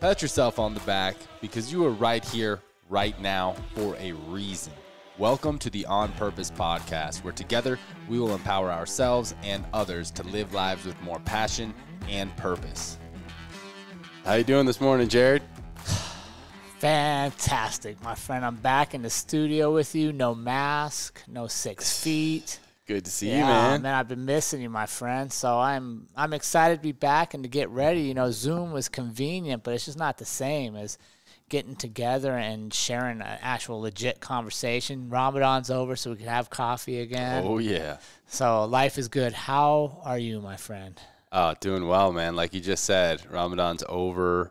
Pat yourself on the back because you are right here, right now, for a reason. Welcome to the On Purpose podcast, where together we will empower ourselves and others to live lives with more passion and purpose. How you doing this morning, Jerrod? Fantastic, my friend. I'm back in the studio with you. No mask, no six feet. Good to see you, man. man, I've been missing you, my friend. So I'm I'm excited to be back and to get ready. You know, Zoom was convenient, but it's just not the same as getting together and sharing an actual legit conversation. Ramadan's over, so we can have coffee again. Oh yeah. So life is good. How are you, my friend? Oh, doing well, man. Like you just said, Ramadan's over.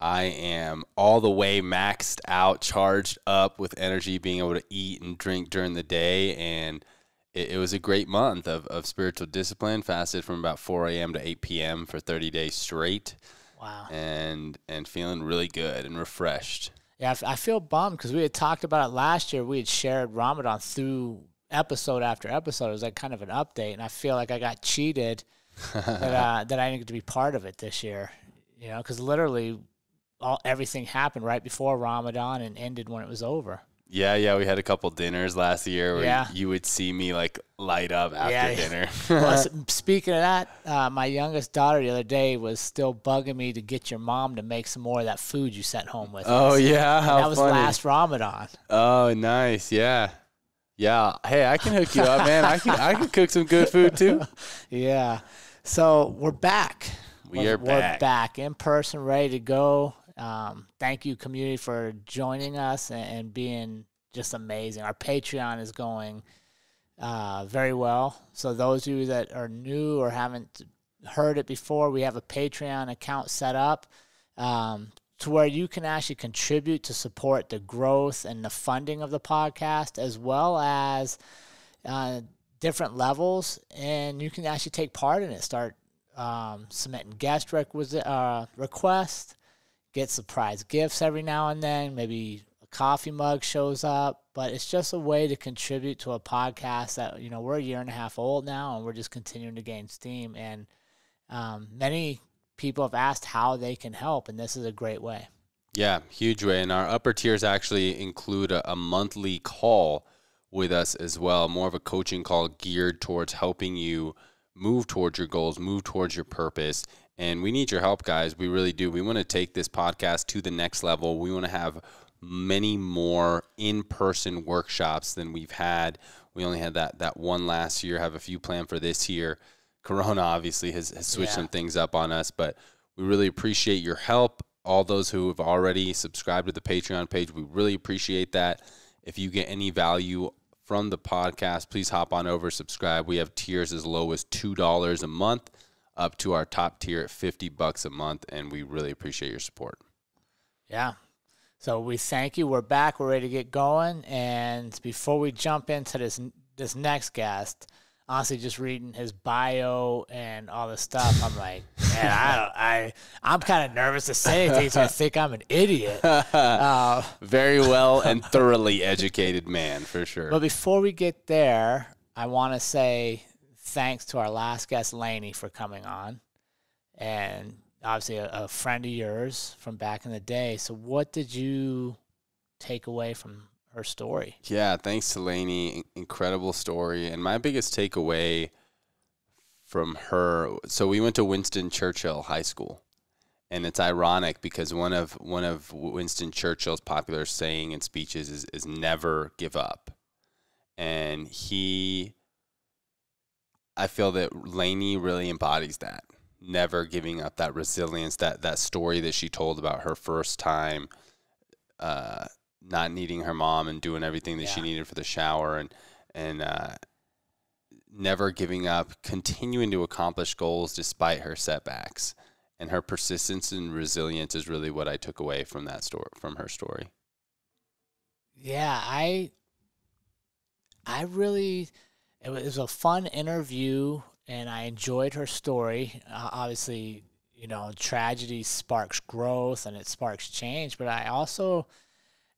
I am all the way maxed out, charged up with energy, being able to eat and drink during the day. And it, it was a great month of, of spiritual discipline. Fasted from about 4 a.m. to 8 p.m. for 30 days straight. Wow. And, and feeling really good and refreshed. Yeah, I feel bummed because we had talked about it last year. We had shared Ramadan through episode after episode. It was like kind of an update, and I feel like I got cheated that uh, that I didn't get to be part of it this year. You know, because literally all everything happened right before Ramadan and ended when it was over. Yeah, yeah, we had a couple dinners last year where Yeah. you would see me like light up after Yeah. dinner. Well, speaking of that, uh, my youngest daughter the other day was still bugging me to get your mom to make some more of that food you sent home with oh us. yeah, that was funny. last Ramadan. Oh, nice. Yeah. Yeah. Hey, I can hook you up, man. I can I can cook some good food too. Yeah. So we're back. We We're- are We're back. back in person, ready to go. Um, thank you, community, for joining us and, and being just amazing. Our Patreon is going uh, very well. So those of you that are new or haven't heard it before, we have a Patreon account set up um, to where you can actually contribute to support the growth and the funding of the podcast, as well as uh, different levels, and you can actually take part in it. Start um, submitting guest requisi- uh, requests, get surprise gifts every now and then. Maybe a coffee mug shows up, but it's just a way to contribute to a podcast that you know we're a year and a half old now, and we're just continuing to gain steam. And um, many people have asked how they can help, and this is a great way. Yeah, huge way. And our upper tiers actually include a, a monthly call with us as well, more of a coaching call geared towards helping you move towards your goals, move towards your purpose. And we need your help, guys. We really do. We want to take this podcast to the next level. We want to have many more in-person workshops than we've had. We only had that that one last year. Have a few planned for this year. Corona obviously has, has switched Yeah. some things up on us, but we really appreciate your help. All those who have already subscribed to the Patreon page, we really appreciate that. If you get any value from the podcast, please hop on over, subscribe. We have tiers as low as two dollars a month, up to our top tier at fifty bucks a month, and we really appreciate your support. Yeah. So we thank you. We're back. We're ready to get going. And before we jump into this this next guest, honestly, just reading his bio and all this stuff, I'm like, man, I don't, I I'm kind of nervous to say anything. So I think I'm an idiot. Uh, Very well and thoroughly educated man for sure. but before we get there, I want to say thanks to our last guest, Laney, for coming on, and obviously a, a friend of yours from back in the day. So, what did you take away from her story? Yeah, thanks to Lainey. Incredible story. And my biggest takeaway from her so we went to Winston Churchill High School. And it's ironic because one of one of Winston Churchill's popular saying and speeches is, is never give up. And he I feel that Lainey really embodies that. Never giving up that resilience, that that story that she told about her first time uh, not needing her mom and doing everything that she needed for the shower and and uh, never giving up, continuing to accomplish goals despite her setbacks. And her persistence and resilience is really what I took away from that story from her story. Yeah, I I really it was, a fun interview and I enjoyed her story. Uh, obviously, you know, tragedy sparks growth and it sparks change, but I also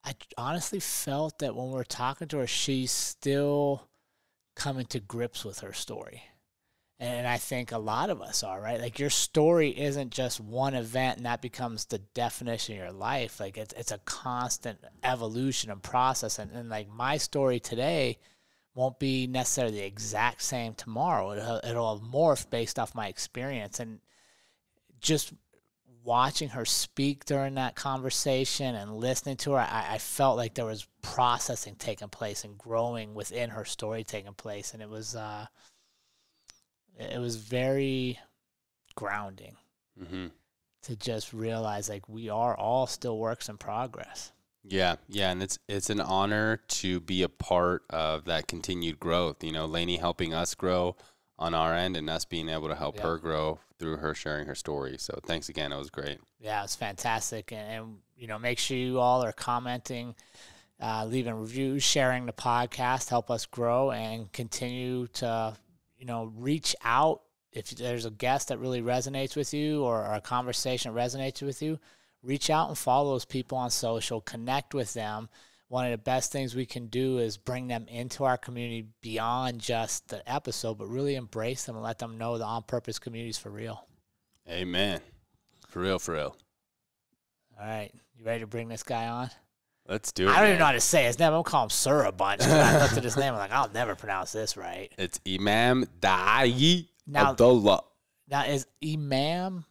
I honestly felt that when we we're talking to her she's still coming to grips with her story. And I think a lot of us are, right? Like your story isn't just one event and that becomes the definition of your life. Like it's, it's a constant evolution and process. And, and like my story today won't be necessarily the exact same tomorrow. It'll, it'll morph based off my experience. And just watching her speak during that conversation and listening to her, I, I, felt like there was processing taking place and growing within her story taking place. And it was, uh, it was very grounding mm-hmm. to just realize like we are all still works in progress. Yeah, yeah, and it's it's an honor to be a part of that continued growth. You know, Lainey helping us grow on our end, and us being able to help yeah. her grow through her sharing her story. So thanks again. It was great. Yeah, it was fantastic, and, and you know, make sure you all are commenting, uh, leaving reviews, sharing the podcast, help us grow and continue to you know, reach out if there's a guest that really resonates with you or, or a conversation resonates with you. Reach out and follow those people on social, connect with them. One of the best things we can do is bring them into our community beyond just the episode, but really embrace them and let them know the on purpose community is for real. Amen. For real, for real. All right. You ready to bring this guy on? Let's do it. I don't man. even know how to say his name. I'm call him Sir a bunch. I looked at his name. I'm like, I'll never pronounce this right. It's Imam Daayiee Abdullah. Now is Imam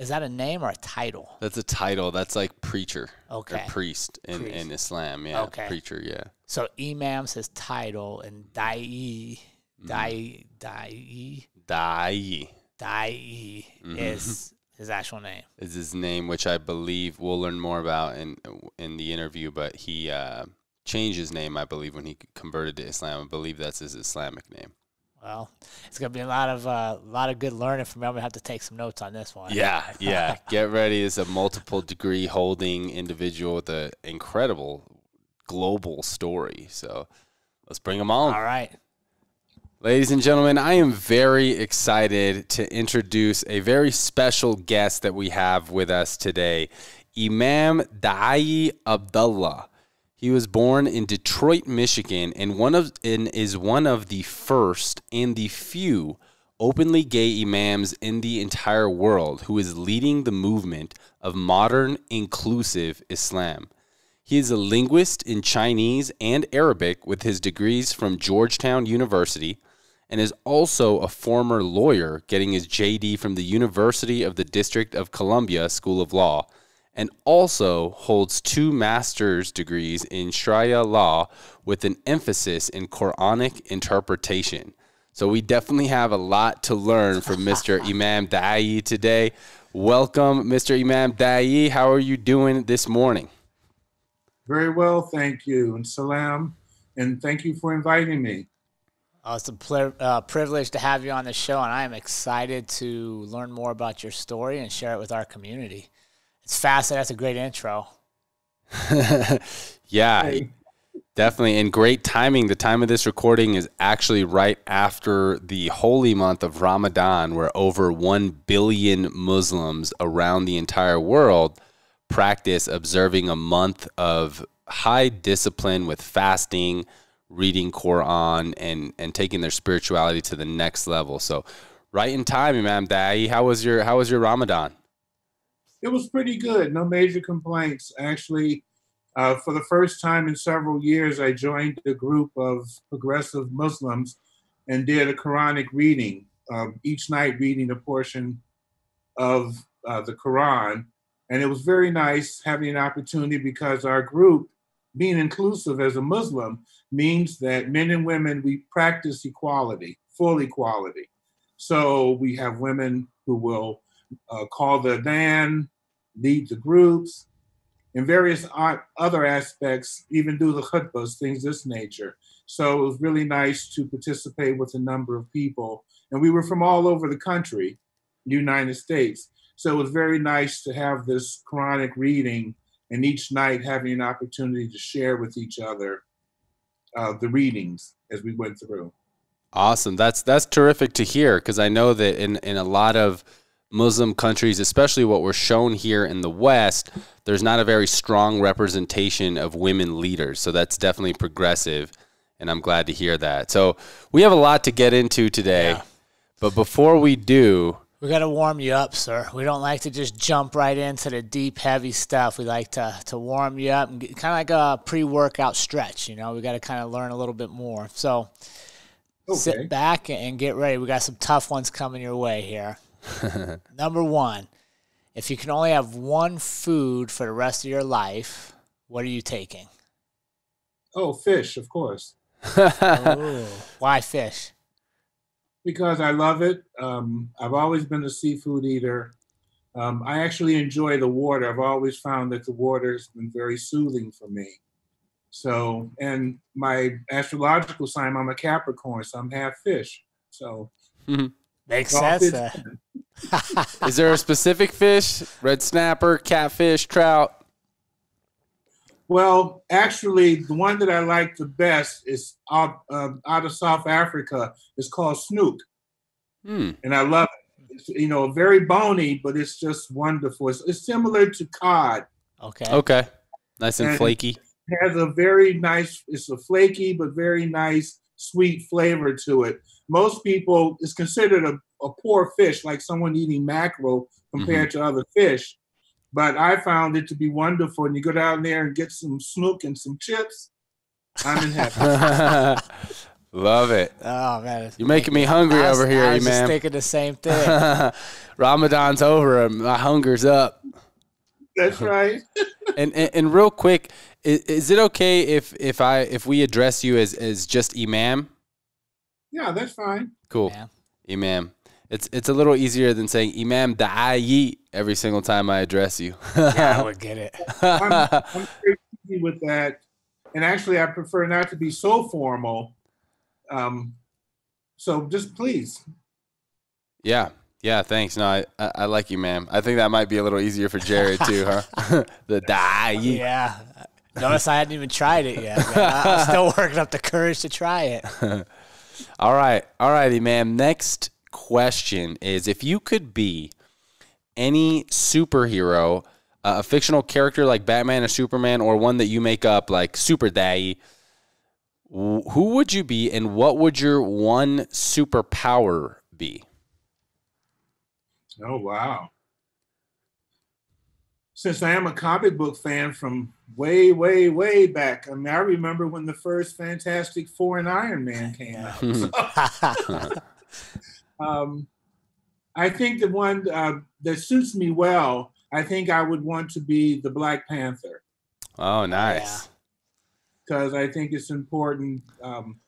is that a name or a title? That's a title. That's like preacher. Okay. Priest in, priest. in Islam. Yeah. Okay. Preacher. Yeah. So Imam's his title and Dai Dai Dai Dai Dai mm-hmm. is his actual name. Is his name, which I believe we'll learn more about in in the interview. But he uh, changed his name, I believe, when he converted to Islam. I believe that's his Islamic name. Well, it's gonna be a lot of a uh, lot of good learning for me. I'm gonna have to take some notes on this one. Yeah, yeah. Get ready as a multiple degree holding individual with an incredible global story. So let's bring him on. All right. Ladies and gentlemen, I am very excited to introduce a very special guest that we have with us today, Imam Daayiee Abdullah. He was born in Detroit, Michigan, and one of and is one of the first and the few openly gay imams in the entire world who is leading the movement of modern inclusive Islam. He is a linguist in Chinese and Arabic with his degrees from Georgetown University and is also a former lawyer getting his JD from the University of the District of Columbia School of Law and also holds two master's degrees in Sharia law with an emphasis in Quranic interpretation. So we definitely have a lot to learn from Mr. Imam Daayiee today. Welcome, Mr. Imam Daayiee. How are you doing this morning? Very well, thank you. And salam. And thank you for inviting me. Uh, it's a ple- uh, privilege to have you on the show, and I am excited to learn more about your story and share it with our community. It's fascinating. That's a great intro. yeah, hey. definitely. And great timing. The time of this recording is actually right after the holy month of Ramadan, where over 1 billion Muslims around the entire world practice observing a month of high discipline with fasting reading Quran and and taking their spirituality to the next level. So, right in time, Imam Daayiee. How was your How was your Ramadan? It was pretty good. No major complaints. Actually, uh, for the first time in several years, I joined a group of progressive Muslims and did a Quranic reading. Uh, each night, reading a portion of uh, the Quran, and it was very nice having an opportunity because our group being inclusive as a Muslim means that men and women, we practice equality, full equality. So we have women who will uh, call the adhan, lead the groups, and various other aspects, even do the khutbahs, things this nature. So it was really nice to participate with a number of people. And we were from all over the country, United States. So it was very nice to have this Quranic reading and each night having an opportunity to share with each other uh, the readings as we went through. Awesome. That's that's terrific to hear because I know that in in a lot of Muslim countries, especially what we're shown here in the West, there's not a very strong representation of women leaders. So that's definitely progressive, and I'm glad to hear that. So we have a lot to get into today. Yeah. But before we do, We got to warm you up, sir. We don't like to just jump right into the deep, heavy stuff. We like to, to warm you up and kind of like a pre workout stretch. You know, we got to kind of learn a little bit more. So Okay. sit back and get ready. We got some tough ones coming your way here. Number one, if you can only have one food for the rest of your life, what are you taking? Oh, fish, of course, Ooh, why fish? because I love it. Um, I've always been a seafood eater. Um, I actually enjoy the water. I've always found that the water has been very soothing for me. So, and my astrological sign, I'm a Capricorn, so I'm half fish. So, Makes sense. fits in. is there a specific fish? Red snapper, catfish, trout? Well, actually, the one that I like the best is out, uh, out of South Africa. It's called snook, Hmm. and I love it. It's, you know, very bony, but it's just wonderful. It's, it's similar to cod. okay. Okay. Nice and And- flaky. It has a very nice, it's a flaky but very nice sweet flavor to it. Most people, is considered a, a poor fish, like someone eating mackerel compared mm-hmm. to other fish. But I found it to be wonderful. And you go down there and get some snook and some chips. I'm in heaven. Love it. Oh man, You're making me hungry I was, over here, I was just man. thinking the same thing. Ramadan's over and my hunger's up. That's right. And, and and real quick, is, is it okay if if I if we address you as as just Imam? Yeah, that's fine. Cool. Yeah. Imam. It's it's a little easier than saying Imam Daayiee every single time I address you. yeah, I would get it. I'm, I'm very easy with that. And actually, I prefer not to be so formal. Um, so just please. yeah. Yeah, thanks. No, I, I, I like you, ma'am. I think that might be a little easier for Jerrod too, huh? the Daayiee. Yeah. Notice I hadn't even tried it yet. I- I'm still working up the courage to try it. All right. All righty, ma'am. Next question is if you could be any superhero, uh, a fictional character like Batman or Superman, or one that you make up like Super Daddy, wh- who would you be and what would your one superpower be? Oh, wow. Since I am a comic book fan from way, way, way back, I mean, I remember when the first Fantastic Four and Iron Man came out. Um, I think the one uh, that suits me well, I think I would want to be the Black Panther Oh, nice. because I think it's important um,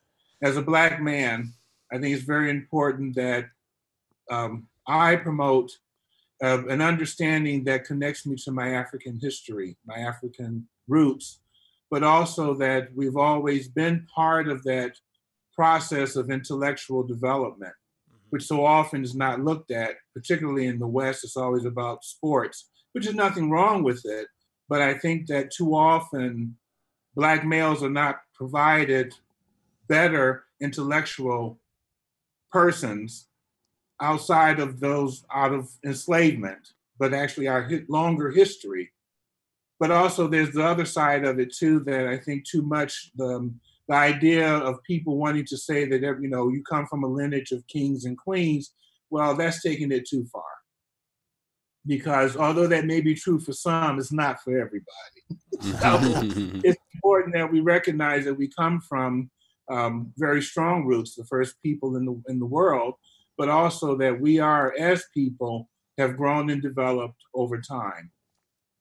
as a black man. I think it's very important that um, I promote uh, an understanding that connects me to my African history, my African roots, but also that we've always been part of that process of intellectual development, which so often is not looked at, particularly in the West. It's always about sports, which is nothing wrong with it. But I think that too often black males are not provided better intellectual persons outside of those out of enslavement, but actually our longer history. But also, there's the other side of it too that I think too much the the idea of people wanting to say that you know you come from a lineage of kings and queens. Well, that's taking it too far. Because although that may be true for some, it's not for everybody it's important that we recognize that we come from um, very strong roots, the first people in the in the world, but also that we are, as people, have grown and developed over time,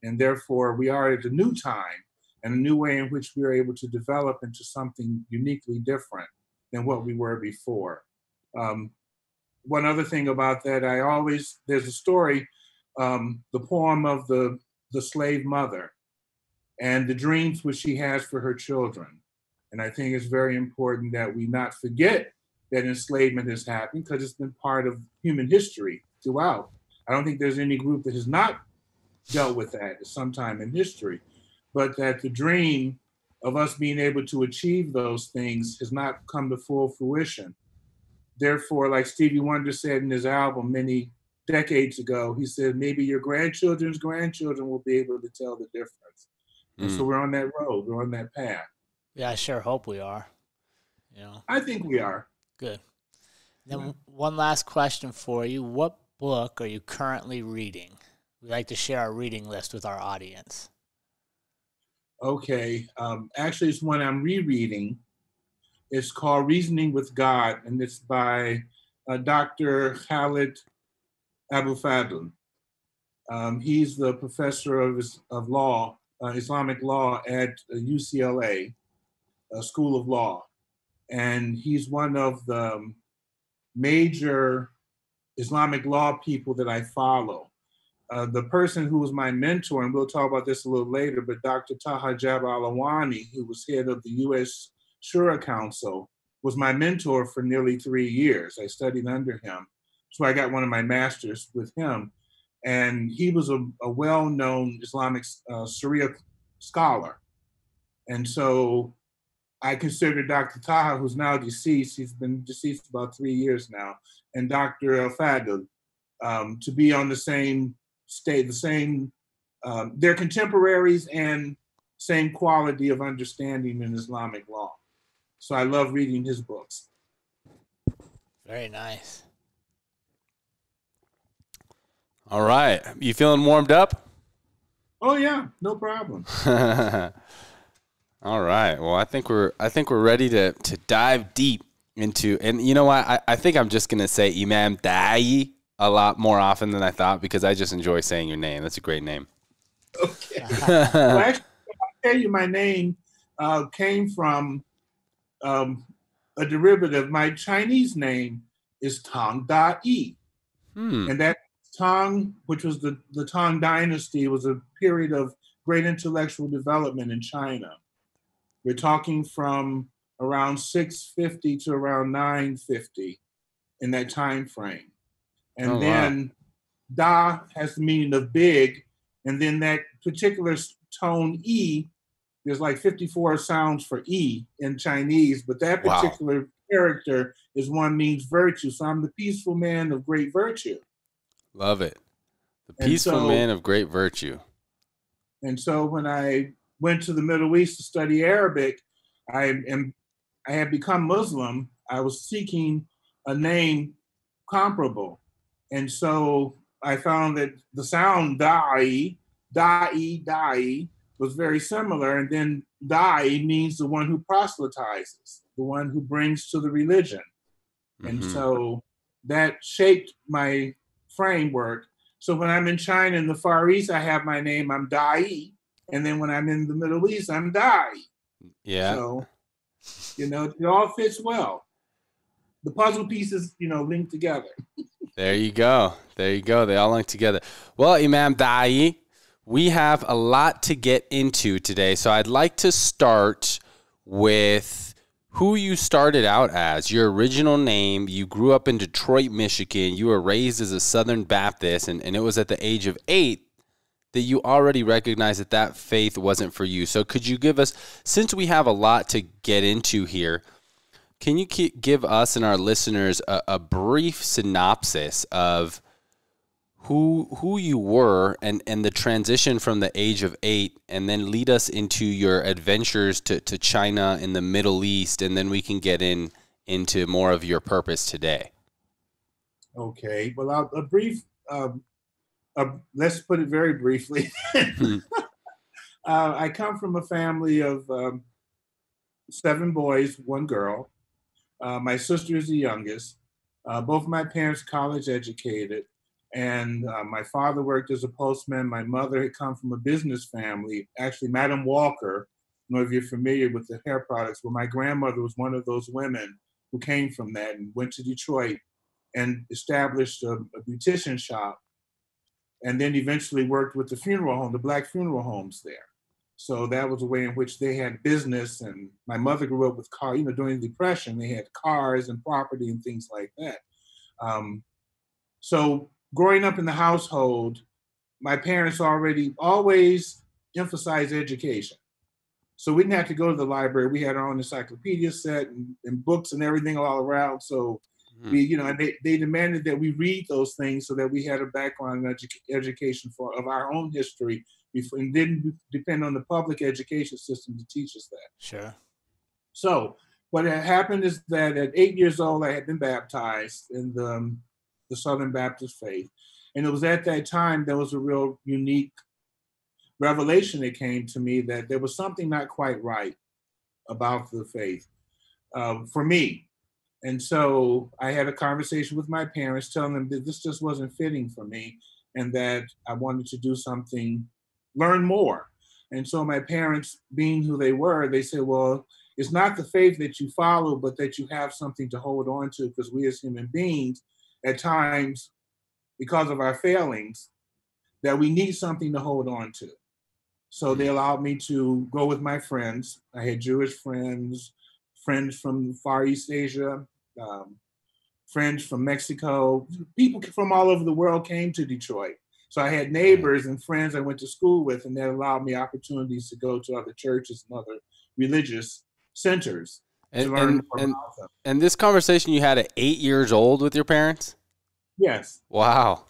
and therefore we are at a new time and a new way in which we are able to develop into something uniquely different than what we were before. Um, one other thing about that, I always there's a story, um, the poem of the the slave mother and the dreams which she has for her children. And I think it's very important that we not forget that enslavement has happened because it's been part of human history throughout. I don't think there's any group that has not dealt with that at some time in history, but that the dream of us being able to achieve those things has not come to full fruition. Therefore, like Stevie Wonder said in his album many decades ago, he said, maybe your grandchildren's grandchildren will be able to tell the difference. And so Mm. we're on that road, we're on that path. Yeah, I sure hope we are. You know, I think we are. Good. then one last question for you: What book are you currently reading? We like to share our reading list with our audience. Okay, um, actually, it's one I'm rereading. It's called Reasoning with God, and it's by uh, Dr. Khaled Abou Fadl. Um, he's the professor of, of law, uh, Islamic law at UCLA uh, School of Law. And he's one of the um, major Islamic law people that I follow. Uh, the person who was my mentor, and we'll talk about this a little later, but Dr. Taha Jabir Al-Alwani, who was head of the U.S. Shura Council, was my mentor for nearly three years. I studied under him. So I got one of my masters with him. And he was a, a well known Islamic uh, Sharia scholar. And so I consider Dr. Taha, who's now deceased, he's been deceased about three years now, and Dr. El Fadl um, to be on the same state, the same, um, they're contemporaries and same quality of understanding in Islamic law. So I love reading his books. Very nice. All right. You feeling warmed up? Oh yeah, no problem. All right. Well, I think we're I think we're ready to to dive deep into and you know what I, I think I'm just gonna say Imam Daayiee a lot more often than I thought because I just enjoy saying your name. That's a great name. Okay. well, actually, I'll tell you my name uh, came from um, a derivative. My Chinese name is Tang Da Yi. Hmm. And that Tang, which was the, the Tang dynasty, was a period of great intellectual development in China. We're talking from around 650 to around 950 in that time frame. And oh, then wow. Da has the meaning of big, and then that particular tone E, there's like 54 sounds for E in Chinese, but that particular wow. character is one means virtue. So I'm the peaceful man of great virtue. Love it. The peaceful so, man of great virtue. And so when I went to the Middle East to study Arabic, I am I had become Muslim. I was seeking a name comparable. And so I found that the sound da'i, da'i, da'i was very similar. And then da'i means the one who proselytizes, the one who brings to the religion. Mm-hmm. And so that shaped my framework. So when I'm in China in the Far East, I have my name, I'm Dai. And then when I'm in the Middle East, I'm Dai. Yeah. So, you know, it all fits well. The puzzle pieces, you know, link together. there you go. There you go. They all link together. Well, Imam Daayiee, we have a lot to get into today. So I'd like to start with who you started out as, your original name. You grew up in Detroit, Michigan. You were raised as a Southern Baptist, and, and it was at the age of eight that you already recognize that that faith wasn't for you. So, could you give us, since we have a lot to get into here, can you give us and our listeners a, a brief synopsis of who who you were and and the transition from the age of eight and then lead us into your adventures to, to China in the Middle East and then we can get in into more of your purpose today. Okay, well, a brief. Um, let's put it very briefly. Hmm. uh, I come from a family of um, seven boys, one girl. Uh, my sister is the youngest. Uh, both my parents college educated. And uh, my father worked as a postman. My mother had come from a business family. Actually, Madam Walker, I don't know if you're familiar with the hair products, but my grandmother was one of those women who came from that and went to Detroit and established a, a beautician shop and then eventually worked with the funeral home, the black funeral homes there. So that was a way in which they had business. And my mother grew up with car, you know, during the Depression, they had cars and property and things like that. Um, so growing up in the household, my parents already always emphasized education. So we didn't have to go to the library. We had our own encyclopedia set and, and books and everything all around. So mm-hmm. we, you know, they, they demanded that we read those things so that we had a background in edu- education for of our own history before, and didn't depend on the public education system to teach us that. Sure. So what had happened is that at eight years old, I had been baptized in the, um, the Southern Baptist faith. And it was at that time there was a real unique revelation that came to me that there was something not quite right about the faith um, for me. And so I had a conversation with my parents telling them that this just wasn't fitting for me and that I wanted to do something, learn more. And so my parents, being who they were, they said, well, it's not the faith that you follow, but that you have something to hold on to because we as human beings, at times, because of our failings, that we need something to hold on to. So they mm-hmm. allowed me to go with my friends. I had Jewish friends, friends from Far East Asia, um, friends from Mexico, people from all over the world came to Detroit. So I had neighbors and friends I went to school with, and that allowed me opportunities to go to other churches and other religious centers. And, and, and, and, this conversation you had at eight years old with your parents? Yes. Wow.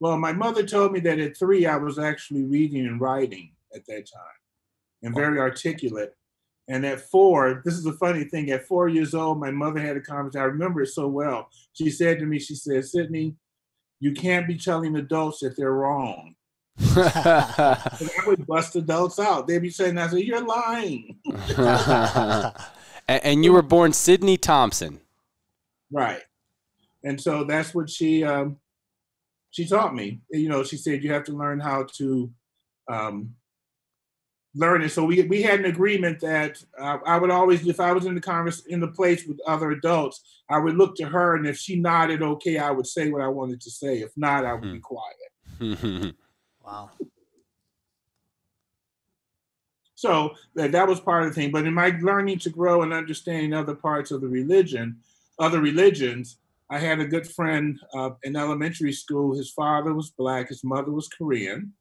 Well, my mother told me that at three I was actually reading and writing at that time and very articulate. And at four, this is a funny thing. At four years old, my mother had a conversation. I remember it so well. She said to me, she said, Sidney, you can't be telling adults that they're wrong. I would bust adults out. They'd be saying, I said, you're lying. and, and, you were born Sidney Thompson. Right. And so that's what she um, she taught me. You know, she said you have to learn how to um, learning. So we we had an agreement that uh, I would always, if I was in the converse in the place with other adults, I would look to her, and if she nodded okay, I would say what I wanted to say. If not, I would be hmm. quiet. wow. So that that was part of the thing. But in my learning to grow and understanding other parts of the religion, other religions, I had a good friend uh, in elementary school. His father was black, his mother was Korean.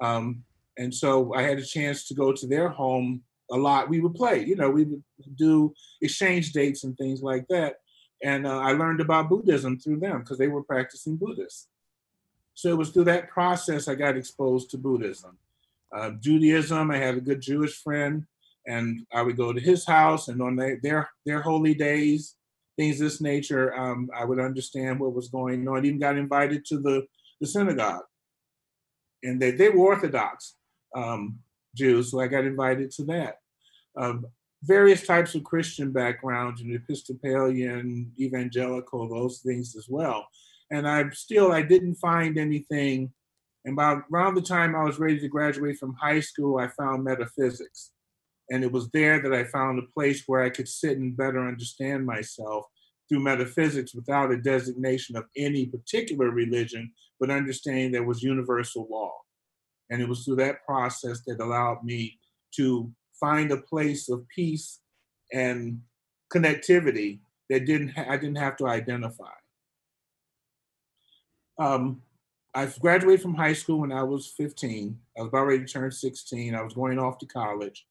Um, and so I had a chance to go to their home a lot. We would play, you know, we would do exchange dates and things like that. And uh, I learned about Buddhism through them because they were practicing Buddhists. So it was through that process I got exposed to Buddhism. Uh, Judaism, I had a good Jewish friend, and I would go to his house, and on their their, their holy days, things this nature, um, I would understand what was going on. Even got invited to the, the synagogue, and they, they were Orthodox um, Jews, so I got invited to that. Um, various types of Christian backgrounds, and Episcopalian, evangelical, those things as well. And I still I didn't find anything. And about around the time I was ready to graduate from high school, I found metaphysics. And it was there that I found a place where I could sit and better understand myself through metaphysics without a designation of any particular religion, but understanding there was universal law. And it was through that process that allowed me to find a place of peace and connectivity that didn't ha- I didn't have to identify. Um, I graduated from high school when I was 15. I was about ready to turn 16. I was going off to college.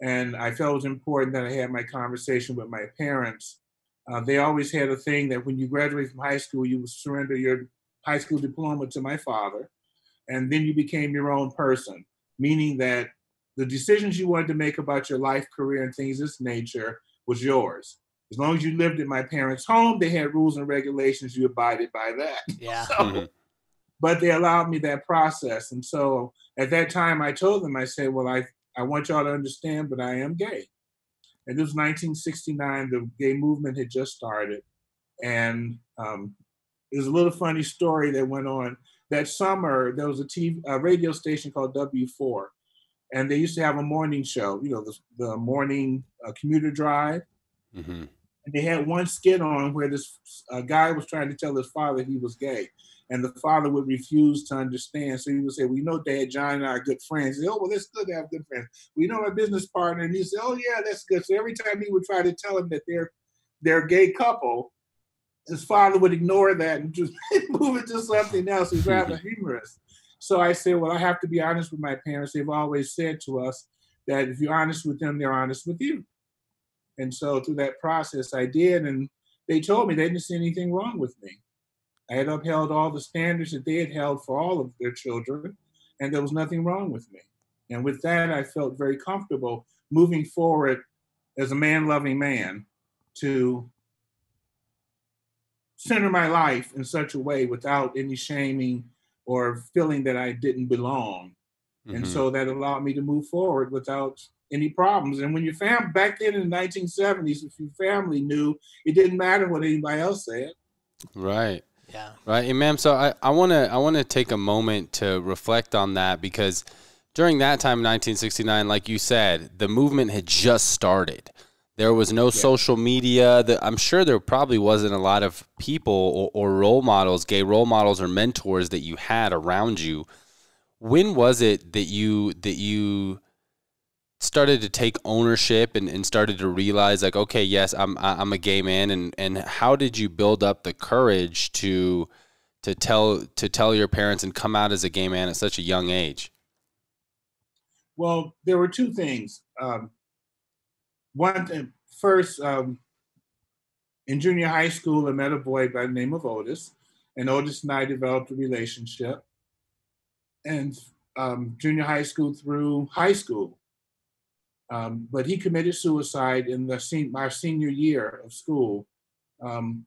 And I felt it was important that I had my conversation with my parents. Uh, they always had a thing that when you graduate from high school, you would surrender your high school diploma to my father and then you became your own person, meaning that the decisions you wanted to make about your life, career, and things of this nature was yours. As long as you lived in my parents' home, they had rules and regulations. You abided by that. Yeah. so, mm-hmm. But they allowed me that process, and so at that time, I told them, I said, "Well, I I want y'all to understand, but I am gay." And this was 1969. The gay movement had just started, and um, there's a little funny story that went on that summer there was a TV a radio station called W4, and they used to have a morning show. You know, the, the morning uh, commuter drive. Mm-hmm. And they had one skit on where this uh, guy was trying to tell his father he was gay, and the father would refuse to understand. So he would say, "Well, you know, Dad, John and I are good friends." He said, "Oh, well, that's good to have good friends." We well, you know my business partner, and he said, "Oh, yeah, that's good." So every time he would try to tell him that they're they're a gay couple, his father would ignore that and just move it to something else. He's rather humorous. So I said, well, I have to be honest with my parents. They've always said to us that if you're honest with them, they're honest with you. And so through that process, I did. And they told me they didn't see anything wrong with me. I had upheld all the standards that they had held for all of their children, and there was nothing wrong with me. And with that, I felt very comfortable moving forward as a man loving man to center my life in such a way without any shaming or feeling that I didn't belong. Mm-hmm. And so that allowed me to move forward without any problems. And when your family back then in the 1970s, if your family knew, it didn't matter what anybody else said. Right. Yeah. Right. And ma'am, so I, I wanna I wanna take a moment to reflect on that because during that time in 1969, like you said, the movement had just started. There was no yeah. social media. That I'm sure there probably wasn't a lot of people or, or role models, gay role models or mentors that you had around you. When was it that you that you started to take ownership and, and started to realize like okay yes i'm i'm a gay man and and how did you build up the courage to to tell to tell your parents and come out as a gay man at such a young age well there were two things um, one thing first um, in junior high school i met a boy by the name of otis and otis and i developed a relationship and um, junior high school through high school um, but he committed suicide in the sen- my senior year of school. Um,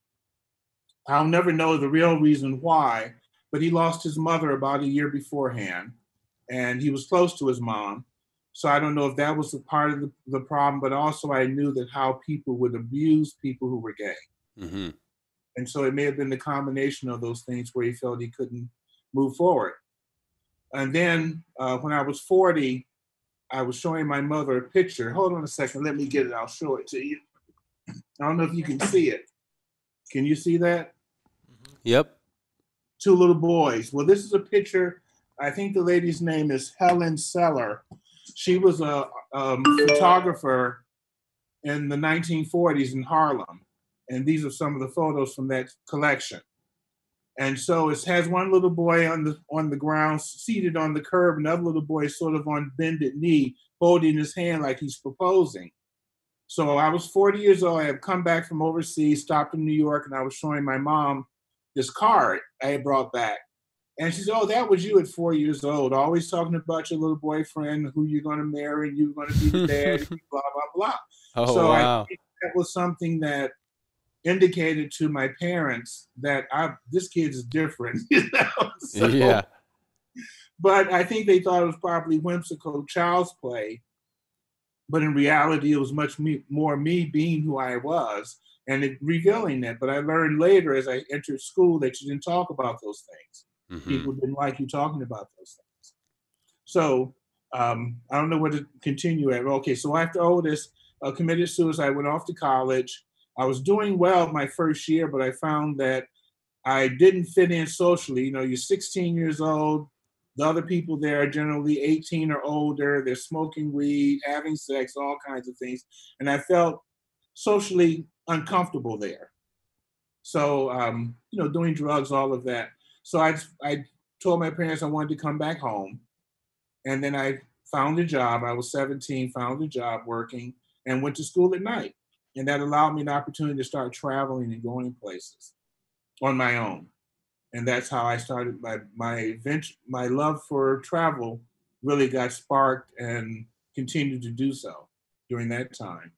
I'll never know the real reason why, but he lost his mother about a year beforehand, and he was close to his mom. So I don't know if that was a part of the, the problem, but also I knew that how people would abuse people who were gay. Mm-hmm. And so it may have been the combination of those things where he felt he couldn't move forward. And then uh, when I was 40, I was showing my mother a picture. Hold on a second. Let me get it. I'll show it to you. I don't know if you can see it. Can you see that? Yep. Two little boys. Well, this is a picture. I think the lady's name is Helen Seller. She was a um, photographer in the 1940s in Harlem. And these are some of the photos from that collection. And so it has one little boy on the on the ground, seated on the curb, another little boy sort of on bended knee, holding his hand like he's proposing. So I was 40 years old. I had come back from overseas, stopped in New York, and I was showing my mom this card I had brought back. And she said, Oh, that was you at four years old, always talking about your little boyfriend, who you're going to marry, you're going to be the dad, blah, blah, blah. Oh, so wow. I think that was something that indicated to my parents that I this kid's different. You know? so, yeah. But I think they thought it was probably whimsical child's play. But in reality, it was much me, more me being who I was and it, revealing that. But I learned later as I entered school that you didn't talk about those things. Mm-hmm. People didn't like you talking about those things. So um, I don't know where to continue at. Okay, so after Otis uh, committed suicide, went off to college. I was doing well my first year, but I found that I didn't fit in socially. You know, you're 16 years old. The other people there are generally 18 or older. They're smoking weed, having sex, all kinds of things. And I felt socially uncomfortable there. So, um, you know, doing drugs, all of that. So I, I told my parents I wanted to come back home. And then I found a job. I was 17, found a job working, and went to school at night and that allowed me an opportunity to start traveling and going places on my own and that's how i started my my venture my love for travel really got sparked and continued to do so during that time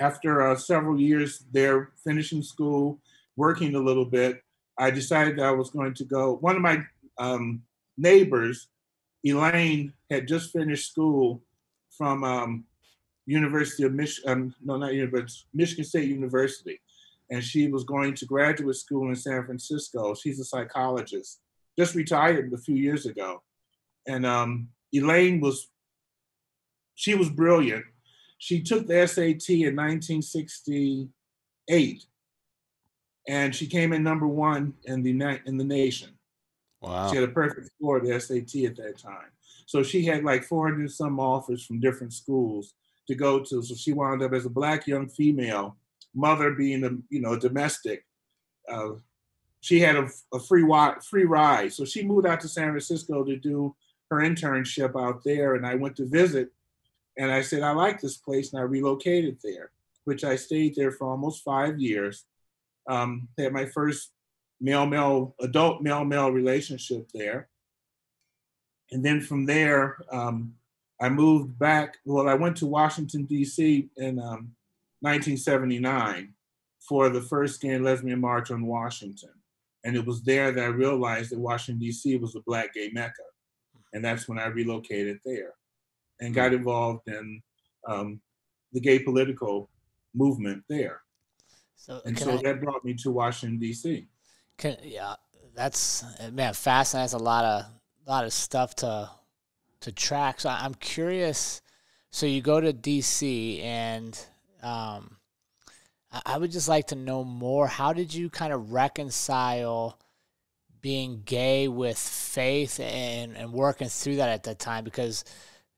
after uh, several years there finishing school working a little bit i decided that i was going to go one of my um, neighbors elaine had just finished school from um, University of Michigan, um, no, not University, Michigan State University. And she was going to graduate school in San Francisco. She's a psychologist, just retired a few years ago. And um, Elaine was, she was brilliant. She took the SAT in 1968, and she came in number one in the in the nation. Wow! She had a perfect score at the SAT at that time. So she had like 400 some offers from different schools to go to. So she wound up as a black young female, mother being a you know domestic. Uh, she had a, a free wi- free ride, so she moved out to San Francisco to do her internship out there, and I went to visit. And I said I like this place, and I relocated there, which I stayed there for almost five years. Um, had my first male male adult male male relationship there, and then from there. Um, I moved back. Well, I went to Washington D.C. in um, 1979 for the first gay and lesbian march on Washington, and it was there that I realized that Washington D.C. was a Black gay mecca, and that's when I relocated there, and got involved in um, the gay political movement there. So, and so I, that brought me to Washington D.C. Can, yeah, that's man, fascinating. That's a lot of a lot of stuff to to track. So I'm curious. So you go to DC, and um, I would just like to know more. How did you kind of reconcile being gay with faith and, and working through that at that time? Because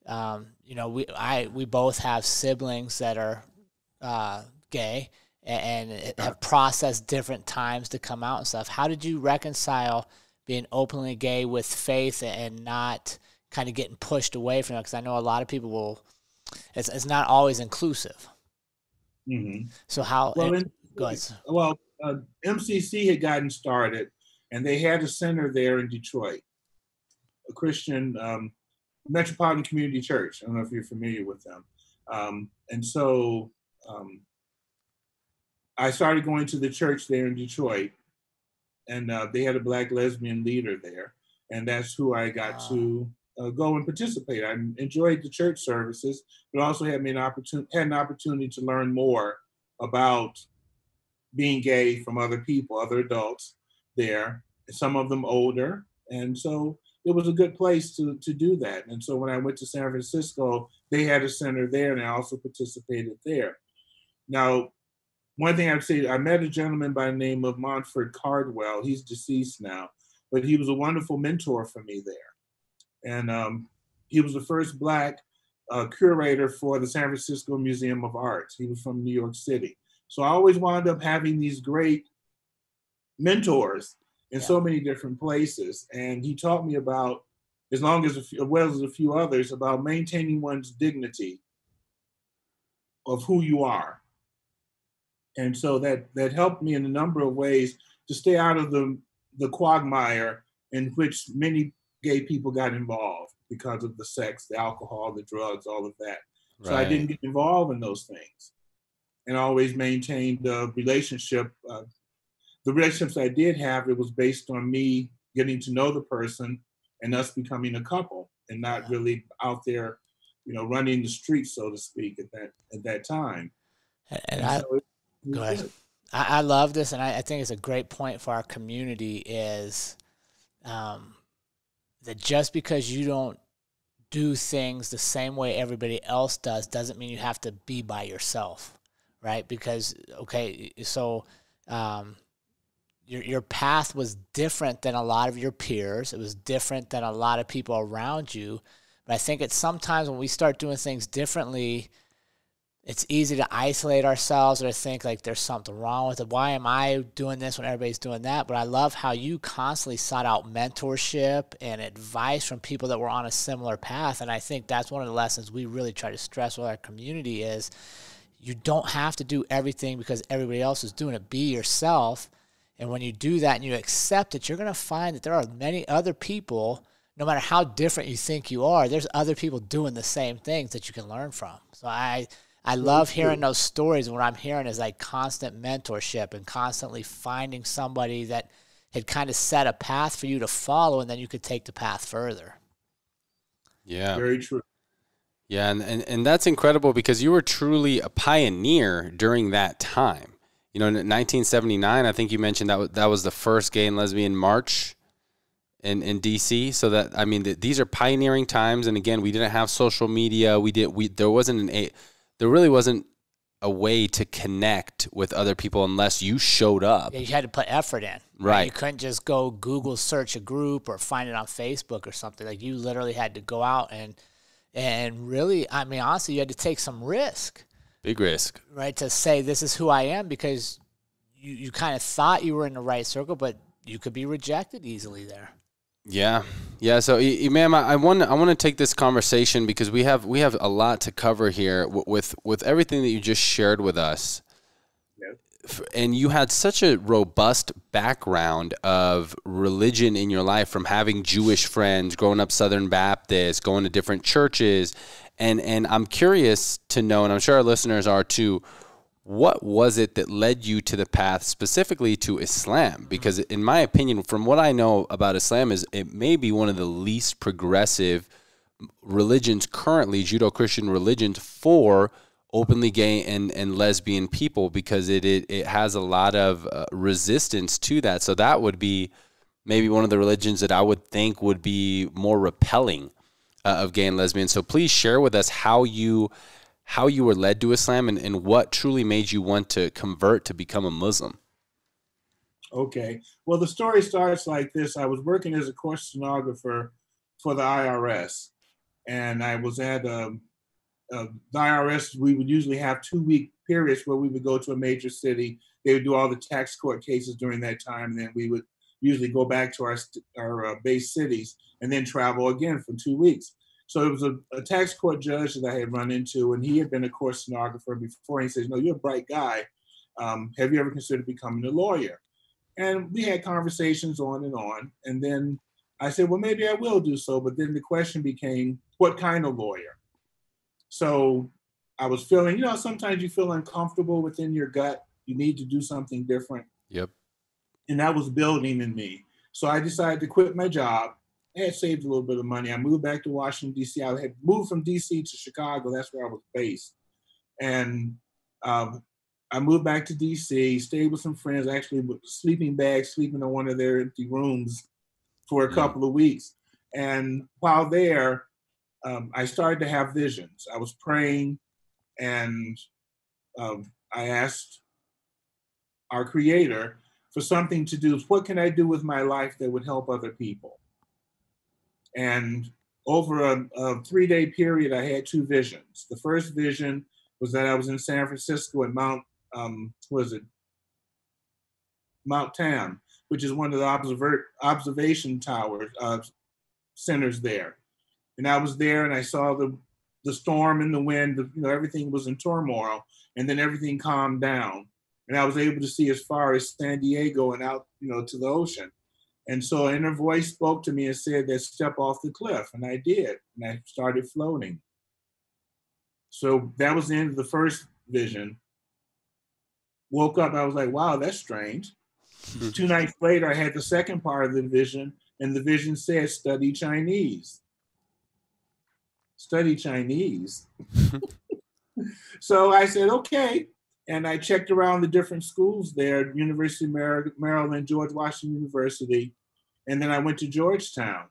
um, you know, we I we both have siblings that are uh, gay and, and have processed different times to come out and stuff. How did you reconcile being openly gay with faith and not kind of getting pushed away from it? Because I know a lot of people will. It's it's not always inclusive. Mm-hmm. So how? Well, in, go ahead. Well, uh, MCC had gotten started, and they had a center there in Detroit, a Christian um, Metropolitan Community Church. I don't know if you're familiar with them. Um, and so um, I started going to the church there in Detroit, and uh, they had a black lesbian leader there, and that's who I got wow. to uh, go and participate. I enjoyed the church services, but also had me an opportunity had an opportunity to learn more about being gay from other people, other adults there, some of them older, and so it was a good place to to do that. And so when I went to San Francisco, they had a center there, and I also participated there. Now, one thing I'd say, I met a gentleman by the name of Montford Cardwell. He's deceased now, but he was a wonderful mentor for me there, and um, he was the first black uh, curator for the San Francisco Museum of Arts. He was from New York City, so I always wound up having these great mentors in yeah. so many different places. And he taught me about, as long as, few, as well as a few others, about maintaining one's dignity of who you are. And so that that helped me in a number of ways to stay out of the the quagmire in which many gay people got involved because of the sex, the alcohol, the drugs, all of that. Right. So I didn't get involved in those things, and always maintained the relationship uh, the relationships I did have, it was based on me getting to know the person and us becoming a couple and not really out there, you know, running the streets, so to speak, at that at that time. And, and I so go ahead. I, I, love this, and I, I, think it's a great point for our community is um, that just because you don't do things the same way everybody else does doesn't mean you have to be by yourself, right? Because okay, so um, your your path was different than a lot of your peers. It was different than a lot of people around you. But I think it's sometimes when we start doing things differently, it's easy to isolate ourselves or to think like there's something wrong with it. Why am I doing this when everybody's doing that? But I love how you constantly sought out mentorship and advice from people that were on a similar path. And I think that's one of the lessons we really try to stress with our community is you don't have to do everything because everybody else is doing it. Be yourself and when you do that and you accept it, you're going to find that there are many other people, no matter how different you think you are, there's other people doing the same things that you can learn from. So I I love hearing those stories. And what I'm hearing is like constant mentorship and constantly finding somebody that had kind of set a path for you to follow and then you could take the path further. Yeah. Very true. Yeah, and, and, and that's incredible because you were truly a pioneer during that time you know, in 1979, I think you mentioned that that was the first gay and lesbian march in in DC. So that I mean, the, these are pioneering times. And again, we didn't have social media. We did we there wasn't an a there really wasn't a way to connect with other people unless you showed up. Yeah, you had to put effort in. Right. right. You couldn't just go Google search a group or find it on Facebook or something. Like you literally had to go out and and really, I mean, honestly, you had to take some risk. Big risk. Right, to say this is who I am because you, you kind of thought you were in the right circle, but you could be rejected easily there. Yeah, yeah. So, Imam, I want I want to take this conversation because we have we have a lot to cover here with with everything that you just shared with us. and you had such a robust background of religion in your life from having Jewish friends, growing up Southern Baptist, going to different churches. And, and I'm curious to know, and I'm sure our listeners are too, what was it that led you to the path specifically to Islam? Because in my opinion, from what I know about Islam, is it may be one of the least progressive religions currently, Judeo-Christian religions for openly gay and, and lesbian people because it, it, it has a lot of uh, resistance to that. So that would be maybe one of the religions that I would think would be more repelling uh, of gay and lesbian. So please share with us how you how you were led to Islam and, and what truly made you want to convert to become a Muslim. Okay. Well, the story starts like this. I was working as a course stenographer for the IRS, and I was at um, uh, the IRS. We would usually have two week periods where we would go to a major city. They would do all the tax court cases during that time, and then we would usually go back to our our uh, base cities and then travel again for two weeks. So it was a, a, tax court judge that I had run into, and he had been a court stenographer before. He says, "No, you're a bright guy. Um, have you ever considered becoming a lawyer?" And we had conversations on and on. And then I said, "Well, maybe I will do so." But then the question became, "What kind of lawyer?" So I was feeling, you know, sometimes you feel uncomfortable within your gut. You need to do something different. Yep. And that was building in me. So I decided to quit my job I had saved a little bit of money. I moved back to Washington D.C. I had moved from D.C. to Chicago. That's where I was based, and um, I moved back to D.C. Stayed with some friends, actually with sleeping bags, sleeping in one of their empty rooms for a couple of weeks. And while there, um, I started to have visions. I was praying, and um, I asked our Creator for something to do. What can I do with my life that would help other people? And over a, a three day period, I had two visions. The first vision was that I was in San Francisco at Mount, um, was it? Mount Tam, which is one of the observer, observation towers, uh, centers there. And I was there and I saw the, the storm and the wind, the, you know, everything was in turmoil and then everything calmed down. And I was able to see as far as San Diego and out, you know, to the ocean. And so an inner voice spoke to me and said that step off the cliff. And I did. And I started floating. So that was the end of the first vision. Woke up, I was like, wow, that's strange. Hmm. Two nights later, I had the second part of the vision, and the vision said, study Chinese. Study Chinese. so I said, okay. And I checked around the different schools there University of Maryland, George Washington University, and then I went to Georgetown.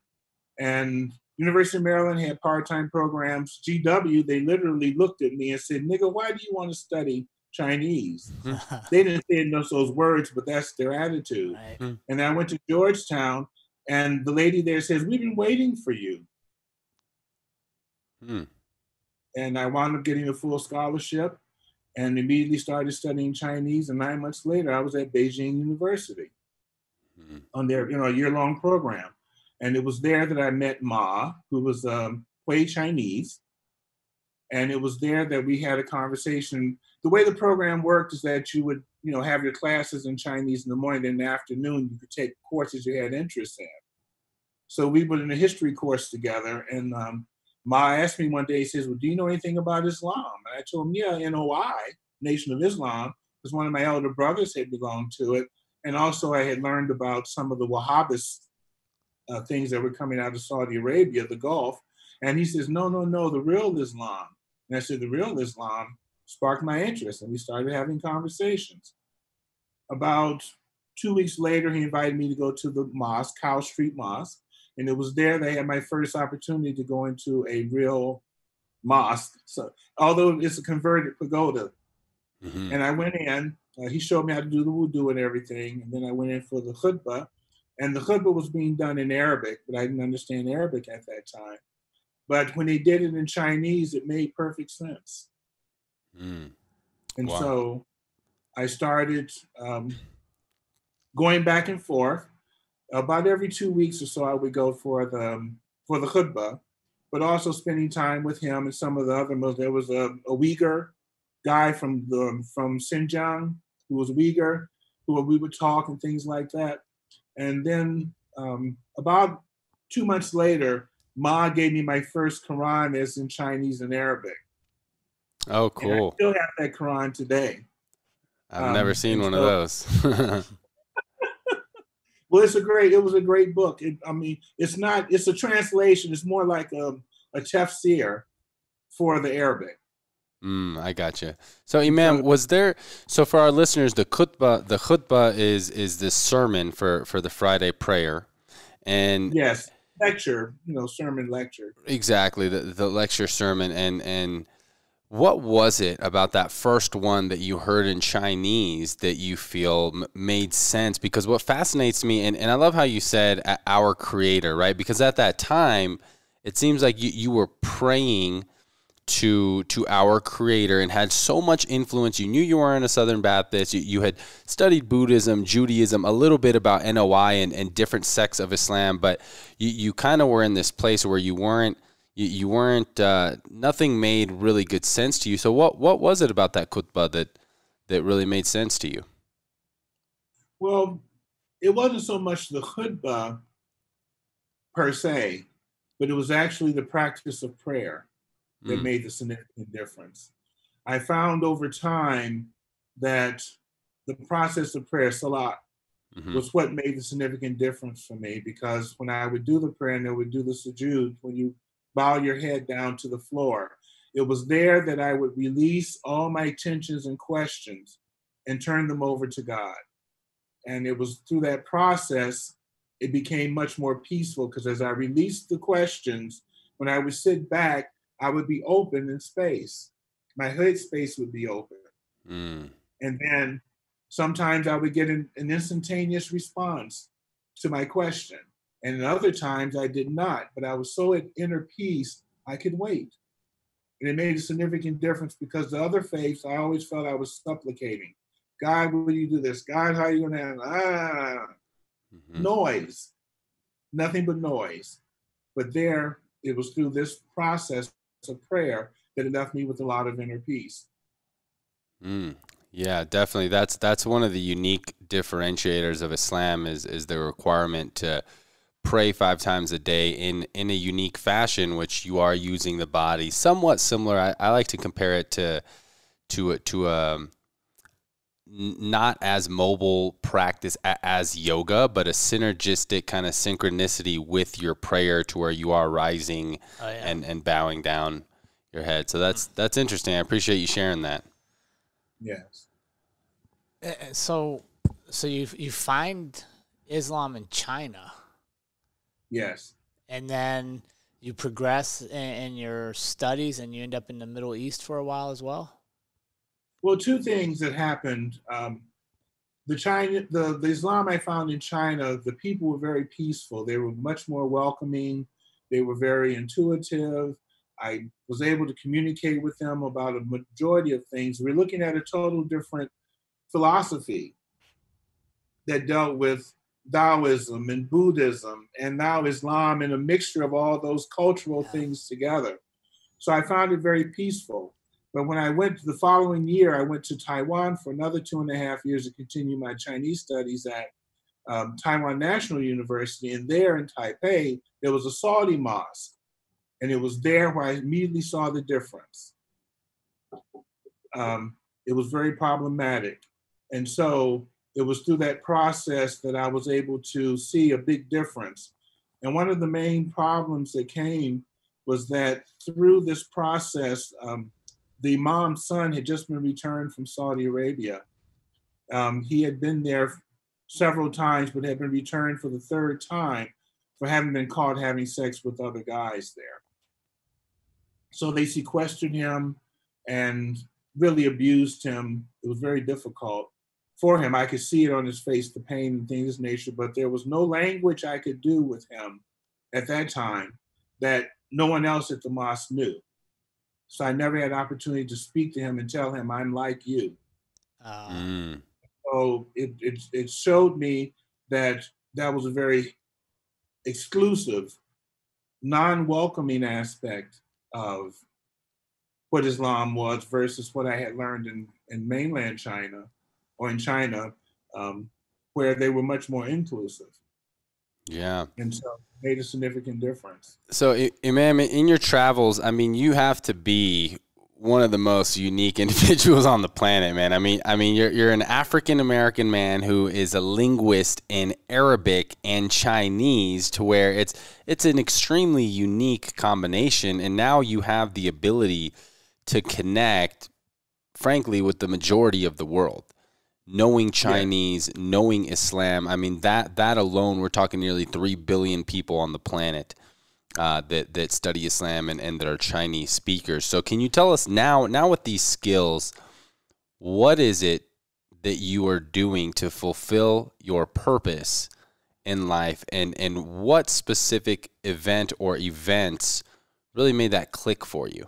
And University of Maryland had part-time programs. GW, they literally looked at me and said, nigga, why do you want to study Chinese? they didn't say those words, but that's their attitude. Right. Hmm. And I went to Georgetown and the lady there says, we've been waiting for you. Hmm. And I wound up getting a full scholarship and immediately started studying Chinese. And nine months later, I was at Beijing University mm-hmm. on their you know year long program, and it was there that I met Ma, who was um, Hui Chinese, and it was there that we had a conversation. The way the program worked is that you would you know have your classes in Chinese in the morning, and in the afternoon you could take courses you had interest in. So we were in a history course together, and um, Ma asked me one day, he says, Well, do you know anything about Islam? And I told him, Yeah, in NOI, Nation of Islam, because one of my elder brothers had belonged to it. And also, I had learned about some of the Wahhabist uh, things that were coming out of Saudi Arabia, the Gulf. And he says, No, no, no, the real Islam. And I said, The real Islam sparked my interest. And we started having conversations. About two weeks later, he invited me to go to the mosque, Cow Street Mosque. And it was there that I had my first opportunity to go into a real mosque. So, although it's a converted pagoda. Mm-hmm. And I went in uh, he showed me how to do the wudu and everything. And then I went in for the khutbah. And the khutbah was being done in Arabic, but I didn't understand Arabic at that time. But when they did it in Chinese, it made perfect sense. Mm. And wow. so I started um, going back and forth. About every two weeks or so, I would go for the um, for the khutbah, but also spending time with him and some of the other Muslims. There was a, a Uyghur guy from the from Xinjiang who was Uyghur, who we would talk and things like that. And then um, about two months later, Ma gave me my first Quran as in Chinese and Arabic. Oh, cool. still have that Quran today. I've um, never seen one so, of those. well, it's a great. It was a great book. It, I mean, it's not. It's a translation. It's more like a a tafsir for the Arabic. Mm, I got you. So, Imam, was there? So, for our listeners, the khutbah, the khutbah is is this sermon for for the Friday prayer, and yes, lecture. You know, sermon lecture. Exactly, the the lecture sermon, and and what was it about that first one that you heard in Chinese that you feel made sense? Because what fascinates me, and, and I love how you said our creator, right? Because at that time, it seems like you, you were praying to to our creator and had so much influence. You knew you weren't a Southern Baptist. You, you had studied Buddhism, Judaism, a little bit about NOI and, and different sects of Islam, but you, you kind of were in this place where you weren't you, you weren't uh, nothing made really good sense to you. So what what was it about that khutbah that that really made sense to you? Well, it wasn't so much the khutbah per se, but it was actually the practice of prayer that mm. made the significant difference. I found over time that the process of prayer, salat, mm-hmm. was what made the significant difference for me because when I would do the prayer and I would do the sujood, when you bow your head down to the floor. It was there that I would release all my tensions and questions and turn them over to God. And it was through that process, it became much more peaceful because as I released the questions, when I would sit back, I would be open in space. My head space would be open. Mm. And then sometimes I would get an, an instantaneous response to my question. And other times I did not, but I was so at inner peace, I could wait. And it made a significant difference because the other faiths, I always felt I was supplicating. God, will you do this? God, how are you going to ah mm-hmm. noise, nothing but noise. But there, it was through this process of prayer that it left me with a lot of inner peace. Mm. Yeah, definitely. That's that's one of the unique differentiators of Islam is is the requirement to pray five times a day in in a unique fashion, which you are using the body somewhat similar. I, I like to compare it to to a, to a not as mobile practice as yoga, but a synergistic kind of synchronicity with your prayer to where you are rising oh, yeah. and, and bowing down your head. So that's that's interesting. I appreciate you sharing that. Yes. Eh, eh, so so you you find Islam in China. Yes. And then you progress in, in, your studies and you end up in the Middle East for a while as well? Well, two things that happened. Um, the China, the, the Islam I found in China, the people were very peaceful. They were much more welcoming. They were very intuitive. I was able to communicate with them about a majority of things. We're looking at a total different philosophy that dealt with Taoism and Buddhism and now Islam and a mixture of all those cultural things together. So I found it very peaceful. But when I went the following year, I went to Taiwan for another two and a half years to continue my Chinese studies at um, Taiwan National University. And there in Taipei, there was a Saudi mosque. And it was there where I immediately saw the difference. Um, it was very problematic. And so it was through that process that I was able to see a big difference. And one of the main problems that came was that through this process, um, the imam's son had just been returned from Saudi Arabia. Um, he had been there several times, but had been returned for the third time for having been caught having sex with other guys there. So they sequestered him and really abused him. It was very difficult for him. I could see it on his face, the pain and things of nature, but there was no language I could do with him at that time that no one else at the mosque knew. So I never had opportunity to speak to him and tell him I'm like you. Uh, mm. So it, it it showed me that that was a very exclusive, non-welcoming aspect of what Islam was versus what I had learned in, in mainland China or in China, um, where they were much more inclusive. Yeah. And so made a significant difference. So, Imam, in your travels, I mean, you have to be one of the most unique individuals on the planet, man. I mean, I mean, you're you're an African American man who is a linguist in Arabic and Chinese, to where it's it's an extremely unique combination, and now you have the ability to connect, frankly, with the majority of the world. Knowing Chinese, yeah. knowing Islam, I mean that that alone, we're talking nearly three billion people on the planet uh, that that study Islam and, and that are Chinese speakers. So can you tell us now now with these skills, what is it that you are doing to fulfill your purpose in life and and what specific event or events really made that click for you?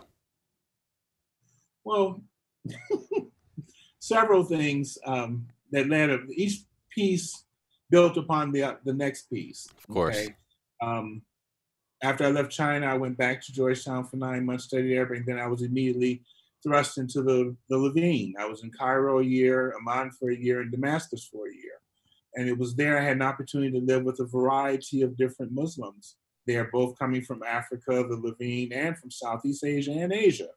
Well, several things um, that led up each piece built upon the uh, the next piece. Of course. Okay? Um, after I left China, I went back to Georgetown for nine months, studied Arabic, and then I was immediately thrust into the, the Levant. I was in Cairo a year, Amman for a year, and Damascus for a year. And it was there I had an opportunity to live with a variety of different Muslims. They are both coming from Africa, the Levant, and from Southeast Asia and Asia.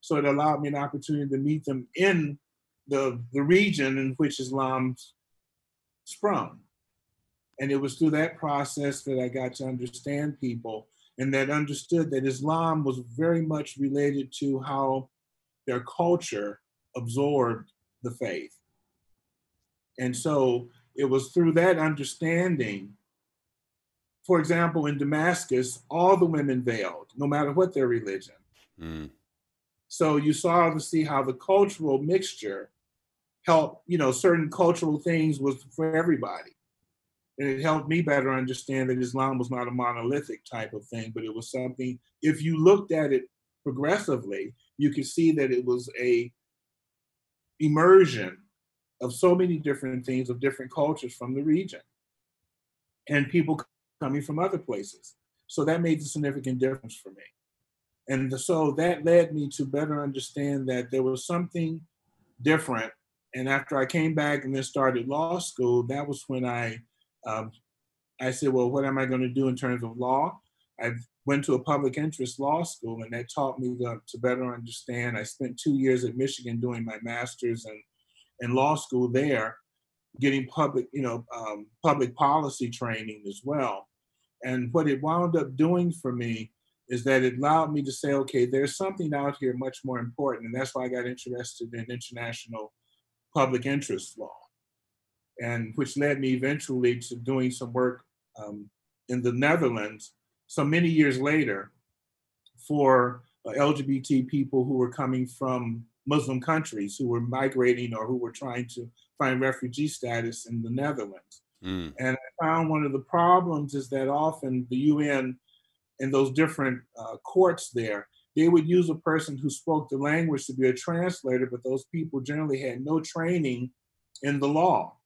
So it allowed me an opportunity to meet them in the, the region in which Islam sprung. And it was through that process that I got to understand people and that understood that Islam was very much related to how their culture absorbed the faith. And so it was through that understanding. For example, in Damascus, all the women veiled, no matter what their religion. Mm. So you saw to see how the cultural mixture helped, you know, certain cultural things was for everybody and it helped me better understand that Islam was not a monolithic type of thing, but it was something. If you looked at it progressively, you could see that it was a immersion of so many different things of different cultures from the region, and people coming from other places. So that made a significant difference for me, and so that led me to better understand that there was something different. And after I came back and then started law school, that was when I um, I said, well, what am I going to do in terms of law? I went to a public interest law school, and that taught me to, to better understand. I spent two years at Michigan doing my master's and in law school there, getting public, you know, um, public policy training as well. And what it wound up doing for me is that it allowed me to say, okay, there's something out here much more important, and that's why I got interested in international public interest law and which led me eventually to doing some work um, in the Netherlands. So many years later, for uh, LGBT people who were coming from Muslim countries, who were migrating or who were trying to find refugee status in the Netherlands. Mm. And I found one of the problems is that often the UN and those different uh, courts there, they would use a person who spoke the language to be a translator, but those people generally had no training in the law.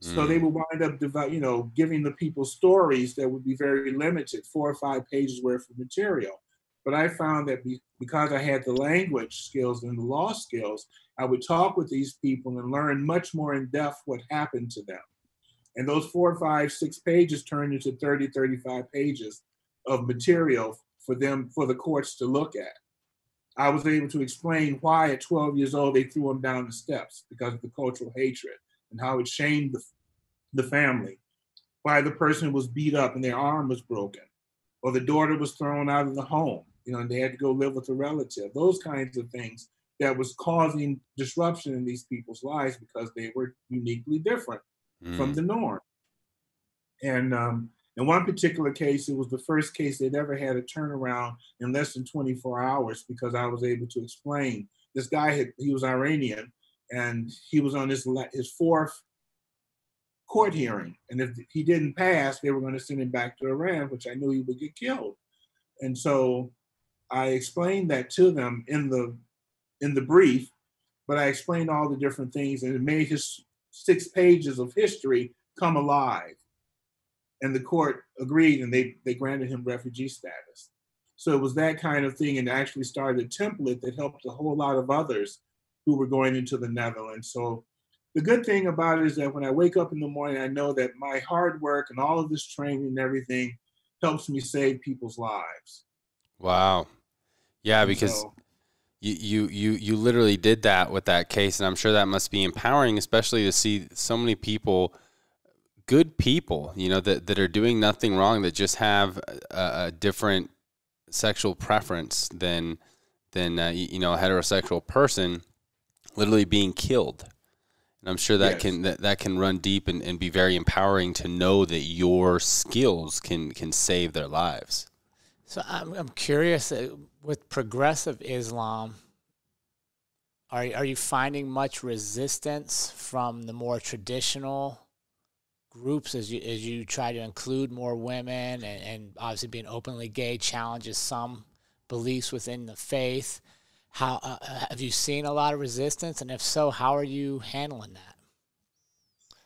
So they mm. would wind up, you know, giving the people stories that would be very limited, four or five pages worth of material. But I found that because I had the language skills and the law skills, I would talk with these people and learn much more in depth what happened to them. And those four, five, six pages turned into 30, 35 pages of material for them, for the courts to look at. I was able to explain why at 12 years old they threw him down the steps because of the cultural hatred and how it shamed the, the family. Why the person was beat up and their arm was broken, or the daughter was thrown out of the home, you know, and they had to go live with a relative. Those kinds of things that was causing disruption in these people's lives because they were uniquely different mm. from the norm. And um, in one particular case, it was the first case they'd ever had a turnaround in less than 24 hours because I was able to explain. This guy had, he was Iranian, and he was on his his fourth court hearing. And if he didn't pass, they were going to send him back to Iran, which I knew he would get killed. And so I explained that to them in the in the brief, but I explained all the different things, and it made his six pages of history come alive. And the court agreed, and they they granted him refugee status. So it was that kind of thing, and actually started a template that helped a whole lot of others who were going into the Netherlands. So the good thing about it is that when I wake up in the morning, I know that my hard work and all of this training and everything helps me save people's lives. Wow. Yeah, because so, you, you you you literally did that with that case, and I'm sure that must be empowering, especially to see so many people, good people, you know, that that are doing nothing wrong, that just have a, a different sexual preference than than uh, you know a heterosexual person, literally being killed. And I'm sure that yes. can that, that can run deep and, and be very empowering to know that your skills can can save their lives. So I'm I'm curious uh, with progressive Islam. Are are you finding much resistance from the more traditional groups as you as you try to include more women and, and obviously being openly gay challenges some beliefs within the faith? How uh, uh, have you seen a lot of resistance, and if so, how are you handling that?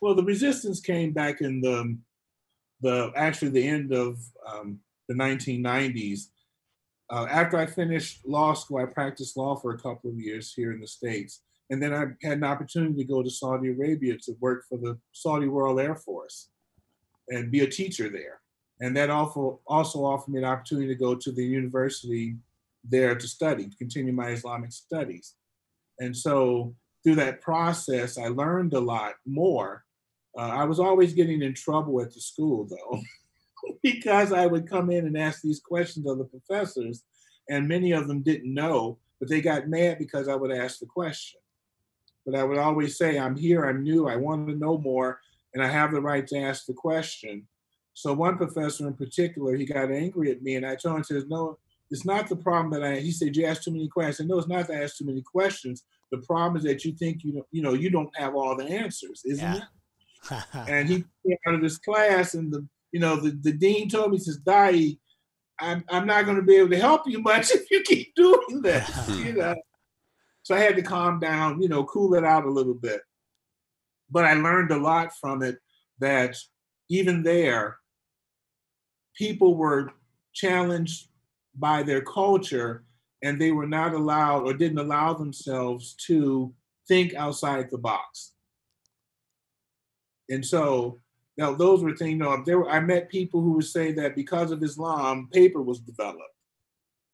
Well, the resistance came back in the the actually the end of um, the 1990s. Uh, after I finished law school, I practiced law for a couple of years here in the states, and then I had an opportunity to go to Saudi Arabia to work for the Saudi Royal Air Force and be a teacher there. And that also also offered me an opportunity to go to the university there to study, to continue my Islamic studies. And so through that process, I learned a lot more. Uh, I was always getting in trouble at the school though, because I would come in and ask these questions of the professors, and many of them didn't know, but they got mad because I would ask the question. But I would always say, I'm here, I'm new, I want to know more, and I have the right to ask the question. So one professor in particular, he got angry at me, and I told him, says, no, it's not the problem that I. He said you ask too many questions. I said, No, it's not to ask too many questions. The problem is that you think you know, you know, you don't have all the answers, isn't yeah. it? and he came out of this class, and the you know the, the dean told me, he says, Dai, I'm I'm not going to be able to help you much if you keep doing that. you know. So I had to calm down, you know, cool it out a little bit. But I learned a lot from it. That even there, people were challenged by their culture and they were not allowed or didn't allow themselves to think outside the box. And so now those were things, you know, there were, I met people who would say that because of Islam, paper was developed.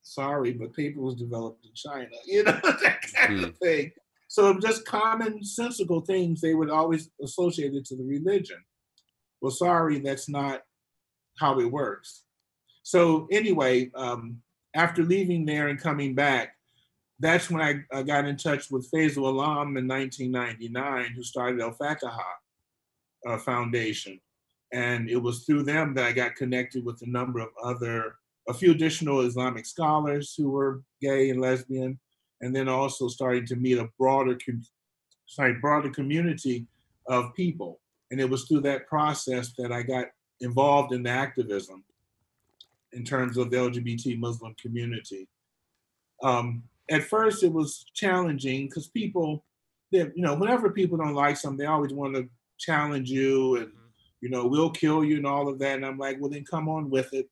Sorry, but paper was developed in China, you know, that kind mm. of hmm. thing. So just commonsensical things they would always associate it to the religion. Well, sorry, that's not how it works. So anyway, um, after leaving there and coming back, that's when I, I got in touch with Faisal Alam in 1999, who started Al Fatiha uh, Foundation. And it was through them that I got connected with a number of other, a few additional Islamic scholars who were gay and lesbian, and then also starting to meet a broader, sorry, broader community of people. And it was through that process that I got involved in the activism in terms of the LGBT Muslim community. Um, at first, it was challenging because people, they, you know, whenever people don't like something, they always want to challenge you and, mm-hmm. you know, we'll kill you and all of that. And I'm like, well, then come on with it.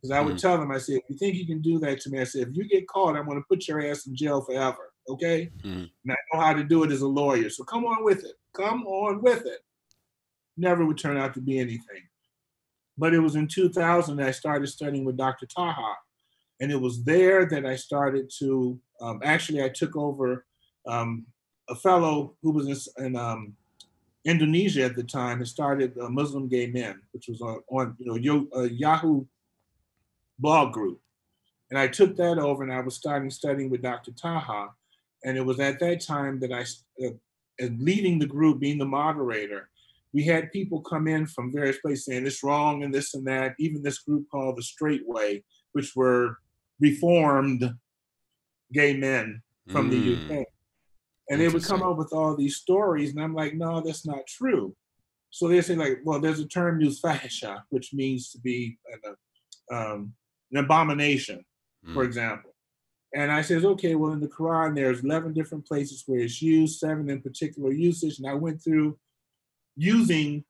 Because I would mm-hmm. tell them, I said, if you think you can do that to me, I said, if you get caught, I'm going to put your ass in jail forever. Okay. Mm-hmm. And I know how to do it as a lawyer. So come on with it. Come on with it. Never would turn out to be anything. But it was in 2000 that I started studying with Dr. Taha. And it was there that I started to, um, actually, I took over um, a fellow who was in, in um, Indonesia at the time and started Muslim Gay Men, which was on, on you know, a Yahoo blog group. And I took that over and I was starting studying with Dr. Taha. And it was at that time that I, uh, leading the group, being the moderator, we had people come in from various places saying it's wrong and this and that. Even this group called the Straight Way, which were reformed gay men from mm. the UK. And they would come up with all these stories, and I'm like, no, that's not true. So they say like, well, there's a term used fahisha, which means to be an, um, an abomination, mm. for example. And I says, okay, well, in the Quran, there's 11 different places where it's used, seven in particular usage. And I went through using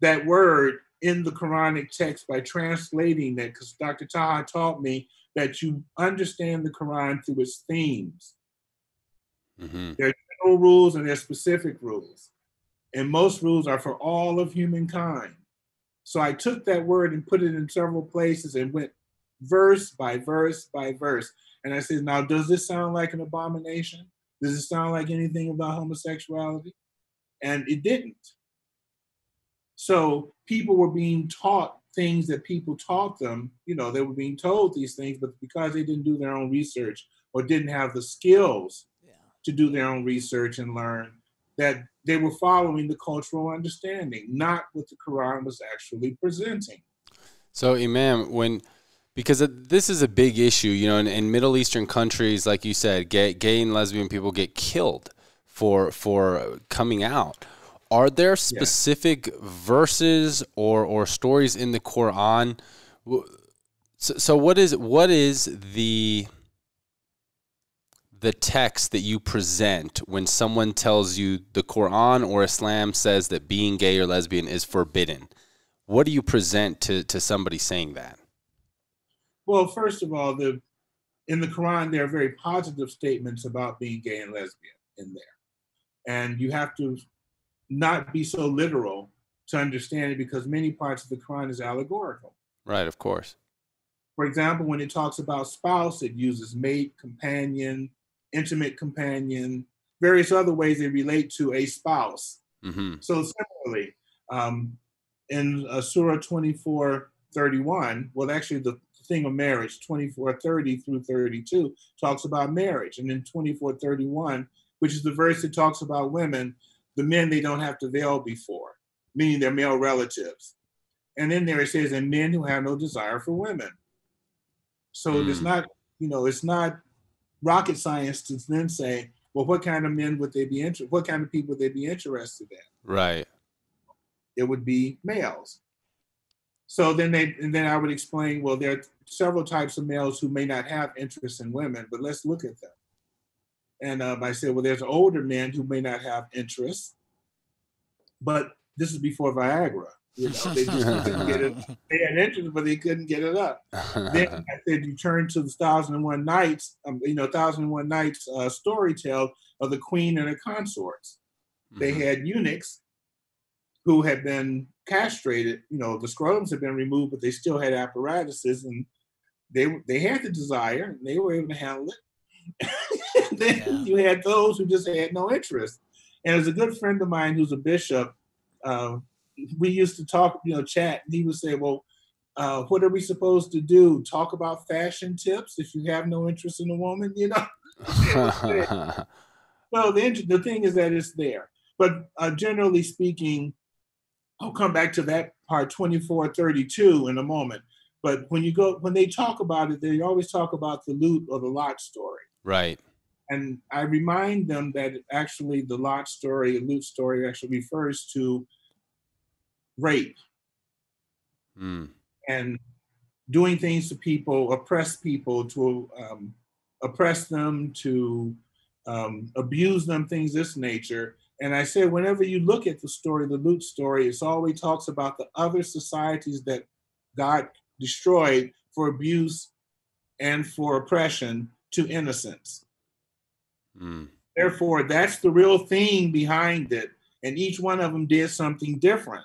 that word in the Quranic text by translating that, because Dr. Taha taught me that you understand the Quran through its themes. Mm-hmm. There are general rules and there are specific rules. and most rules are for all of humankind. So I took that word and put it in several places and went verse by verse by verse. And I said, now, does this sound like an abomination? Does it sound like anything about homosexuality? And it didn't. So people were being taught things that people taught them. You know, they were being told these things, but because they didn't do their own research or didn't have the skills yeah. to do their own research and learn, that they were following the cultural understanding, not what the Quran was actually presenting. So, Imam, when because this is a big issue, you know, in, in Middle Eastern countries, like you said, gay, gay and lesbian people get killed for for coming out. Are there specific yeah. verses or or stories in the Quran? So, so what is what is the the text that you present when someone tells you the Quran or Islam says that being gay or lesbian is forbidden? What do you present to, to somebody saying that? Well, first of all, the in the Quran there are very positive statements about being gay and lesbian in there. And you have to not be so literal to understand it because many parts of the Quran is allegorical. Right, of course. For example, when it talks about spouse, it uses mate, companion, intimate companion, various other ways they relate to a spouse. Mm-hmm. So similarly, um, in uh, Surah 24, 31, well, actually the thing of marriage, 24, 30 through 32, talks about marriage. And in 24, 31, which is the verse that talks about women, the men they don't have to veil before, meaning their male relatives. And then there it says, and men who have no desire for women. So mm. it's not, you know, it's not rocket science to then say, well, what kind of men would they be interested? What kind of people would they be interested in? Right. It would be males. So then they and then I would explain, well, there are several types of males who may not have interest in women, but let's look at them. And um, I said, well, there's older men who may not have interest, but this is before Viagra. You know, they just couldn't get it. They had interest, but they couldn't get it up. then I said, you turn to the Thousand and One Nights, um, you know, Thousand and One Nights uh, story tale of the queen and her consorts. Mm-hmm. They had eunuchs who had been castrated. You know, the scrotums had been removed, but they still had apparatuses, and they they had the desire, and they were able to handle it. then yeah. you had those who just had no interest. And as a good friend of mine who's a bishop, uh, we used to talk, you know, chat, and he would say, "Well, uh, what are we supposed to do? Talk about fashion tips if you have no interest in a woman, you know?" well, the the thing is that it's there, but uh, generally speaking, I'll come back to that part 24, 32 in a moment. But when you go, when they talk about it, they always talk about the Lut or the Lot story. Right. And I remind them that actually the Lot story, the Lut story, actually refers to rape mm. and doing things to people, oppress people, to um, oppress them, to um, abuse them, things this nature. And I said, whenever you look at the story, the Lut story, it's always talks about the other societies that God destroyed for abuse and for oppression to innocence. Mm. Therefore, that's the real theme behind it. And each one of them did something different.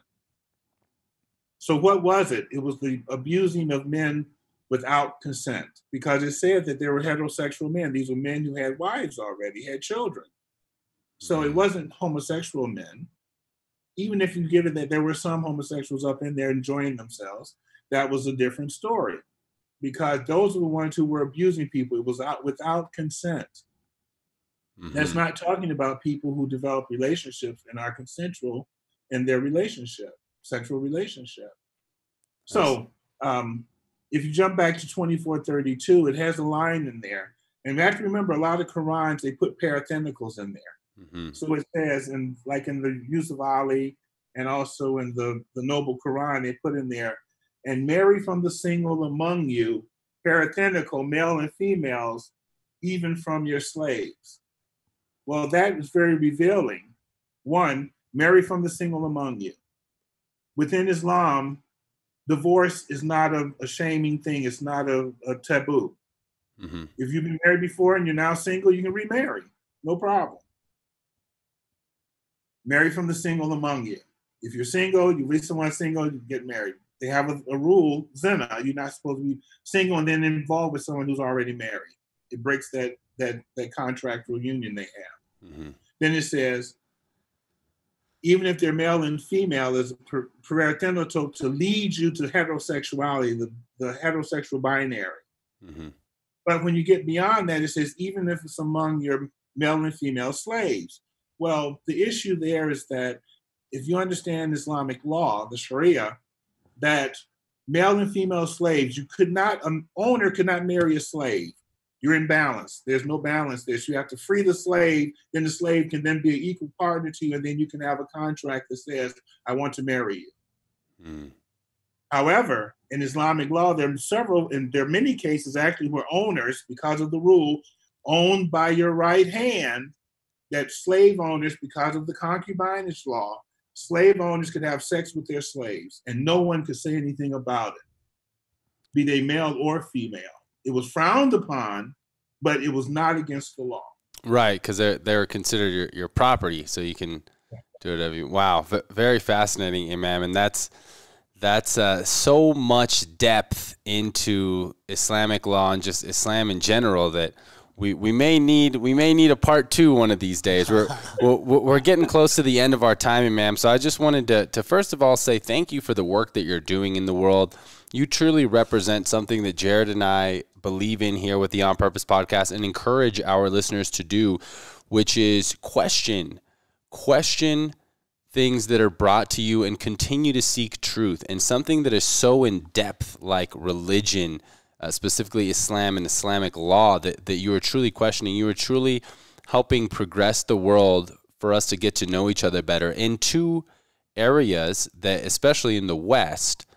So, what was it? It was the abusing of men without consent because it said that they were heterosexual men. These were men who had wives already, had children. So, it wasn't homosexual men. Even if you give it that there were some homosexuals up in there enjoying themselves, that was a different story because those were the ones who were abusing people. It was out without consent. Mm-hmm. That's not talking about people who develop relationships and are consensual in their relationship, sexual relationship. So um, if you jump back to 2432, it has a line in there. And you have to remember a lot of Qurans, they put parentheticals in there. Mm-hmm. So it says, and like in the Yusuf Ali and also in the, the Noble Quran, they put in there, and marry from the single among you, parenthetical, male and females, even from your slaves. Well, that is very revealing. One, marry from the single among you. Within Islam, divorce is not a, a shaming thing, it's not a, a taboo. Mm-hmm. If you've been married before and you're now single, you can remarry, no problem. Marry from the single among you. If you're single, you meet someone single, you get married. They have a, a rule, zina. You're not supposed to be single and then involved with someone who's already married. It breaks that that that contractual union they have. Mm-hmm. Then it says, even if they're male and female, is preretenoto to lead you to heterosexuality, the, the heterosexual binary. Mm-hmm. But when you get beyond that, it says even if it's among your male and female slaves. Well, the issue there is that if you understand Islamic law, the Sharia, that male and female slaves, you could not, an owner could not marry a slave. You're in balance. There's no balance there. So you have to free the slave, then the slave can then be an equal partner to you, and then you can have a contract that says, I want to marry you. Mm. However, in Islamic law, there are several, and there are many cases actually where owners, because of the rule, owned by your right hand, that slave owners, because of the concubinage law, slave owners could have sex with their slaves and no one could say anything about it, be they male or female. It was frowned upon, but it was not against the law. Right, because they're they're considered your, your property, so you can do whatever you. Wow, v- very fascinating, Imam, and that's that's uh, so much depth into Islamic law and just Islam in general that we, we may need we may need a part two one of these days. We're we're, we're getting close to the end of our time, ma'am. So I just wanted to to first of all say thank you for the work that you're doing in the world. You truly represent something that Jerrod and I believe in here with the On Purpose podcast and encourage our listeners to do, which is question, question things that are brought to you and continue to seek truth and something that is so in depth like religion uh, specifically Islam and Islamic law, that, that you are truly questioning. You are truly helping progress the world for us to get to know each other better in two areas that, especially in the West,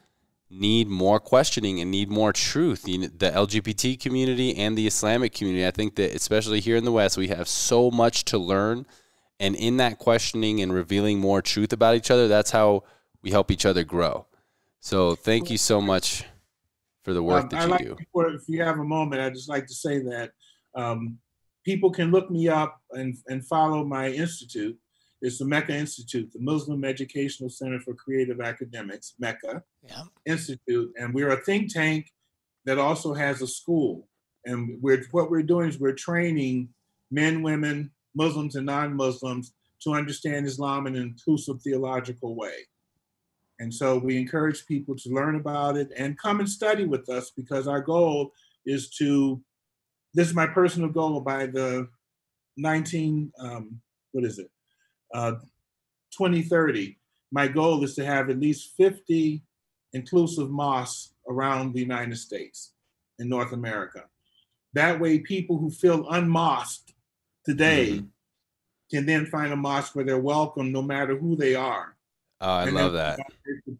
need more questioning and need more truth. You know, the LGBT community and the Islamic community. I think that, especially here in the West, we have so much to learn. And in that questioning and revealing more truth about each other, that's how we help each other grow. So, thank you so much for the work um, that I you like, do. Before, if you have a moment, I'd just like to say that um, people can look me up and, and follow my institute. It's the Mecca Institute, the Muslim Educational Center for Creative Academics, Mecca yeah. Institute, and we're a think tank that also has a school. And we're what we're doing is we're training men, women, Muslims, and non-Muslims to understand Islam in an inclusive theological way. And so we encourage people to learn about it and come and study with us because our goal is to, this is my personal goal by the 19, um, what is it, uh, 2030. My goal is to have at least 50 inclusive mosques around the United States in North America. That way, people who feel unmosqued today mm-hmm. can then find a mosque where they're welcome no matter who they are Oh, I and love that.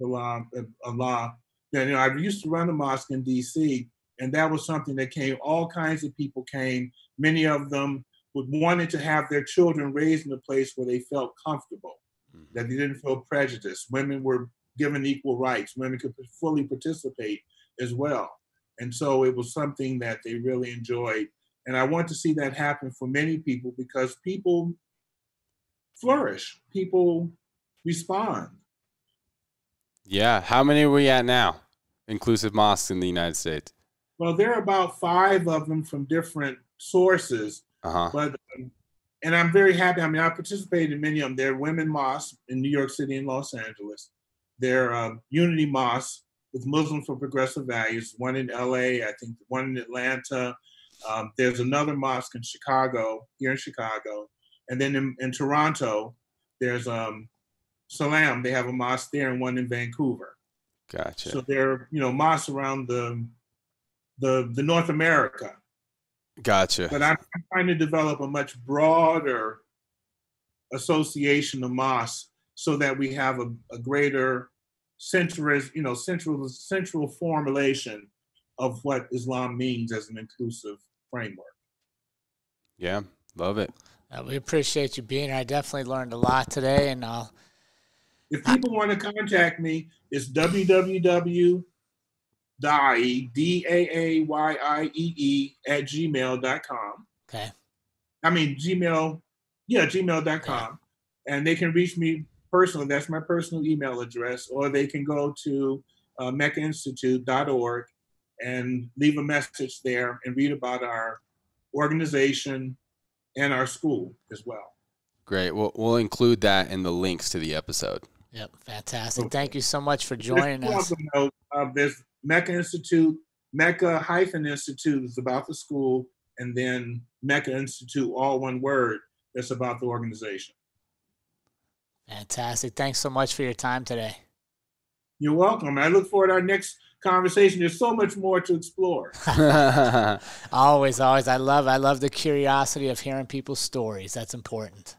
Allah, Allah. Yeah, you know, I used to run a mosque in D.C., and that was something that came. All kinds of people came. Many of them would wanted to have their children raised in a place where they felt comfortable, mm-hmm. that they didn't feel prejudiced. Women were given equal rights. Women could fully participate as well. And so it was something that they really enjoyed. And I want to see that happen for many people because people flourish. People respond. Yeah. How many are we at now? Inclusive mosques in the United States? Well, there are about five of them from different sources. Uh-huh. But um, and I'm very happy. I mean, I participated in many of them. There are women mosques in New York City and Los Angeles. There are um, unity mosques with Muslims for Progressive Values. One in LA, I think one in Atlanta. Um, there's another mosque in Chicago, here in Chicago, and then in, in Toronto, there's um, Salam, they have a mosque there and one in Vancouver. Gotcha. So they're you know mosques around the the the North America. Gotcha. But I'm trying to develop a much broader association of mosques so that we have a, a greater central, you know, central central formulation of what Islam means as an inclusive framework. Yeah, love it. Uh, we appreciate you being here. I definitely learned a lot today, and I'll if people want to contact me, it's www. D A A Y I E E at gmail.com. Okay. I mean, Gmail, yeah, gmail.com. and they can reach me personally. That's my personal email address, or they can go to uh, meccainstitute.org and leave a message there and read about our organization and our school as well. Great. We'll, we'll include that in the links to the episode. Yep, fantastic. Okay. Thank you so much for joining us. Note, uh, there's Mecca Institute, Mecca hyphen Institute is about the school, and then Mecca Institute, all one word, that's about the organization. Fantastic. Thanks so much for your time today. You're welcome. I look forward to our next conversation. There's so much more to explore. always, always. I love I love the curiosity of hearing people's stories. That's important.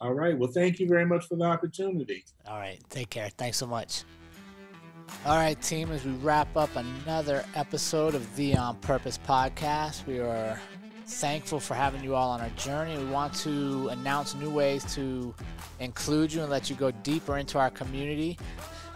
All right. Well, thank you very much for the opportunity. All right. Take care. Thanks so much. All right, team, as we wrap up another episode of the On Purpose podcast, we are thankful for having you all on our journey. We want to announce new ways to include you and let you go deeper into our community.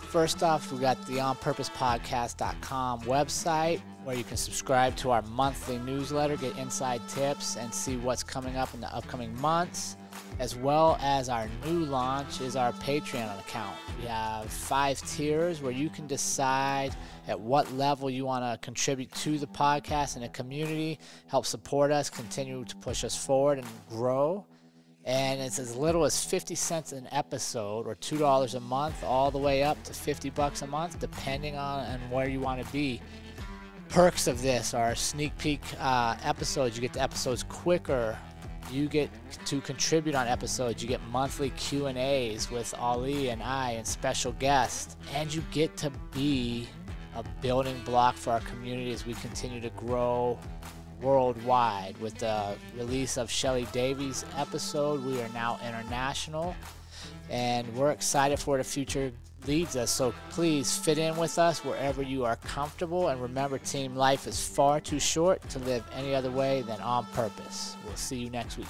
First off, we got the onpurposepodcast.com website where you can subscribe to our monthly newsletter, get inside tips, and see what's coming up in the upcoming months as well as our new launch is our Patreon account. We have five tiers where you can decide at what level you want to contribute to the podcast and the community, help support us, continue to push us forward and grow. And it's as little as 50 cents an episode or $2 a month, all the way up to 50 bucks a month, depending on and where you want to be perks of this are sneak peek uh, episodes. You get the episodes quicker you get to contribute on episodes. You get monthly Q and A's with Ali and I and special guests, and you get to be a building block for our community as we continue to grow worldwide. With the release of Shelly Davies' episode, we are now international, and we're excited for the future leads us. So please fit in with us wherever you are comfortable. And remember, team life is far too short to live any other way than on purpose. We'll see you next week.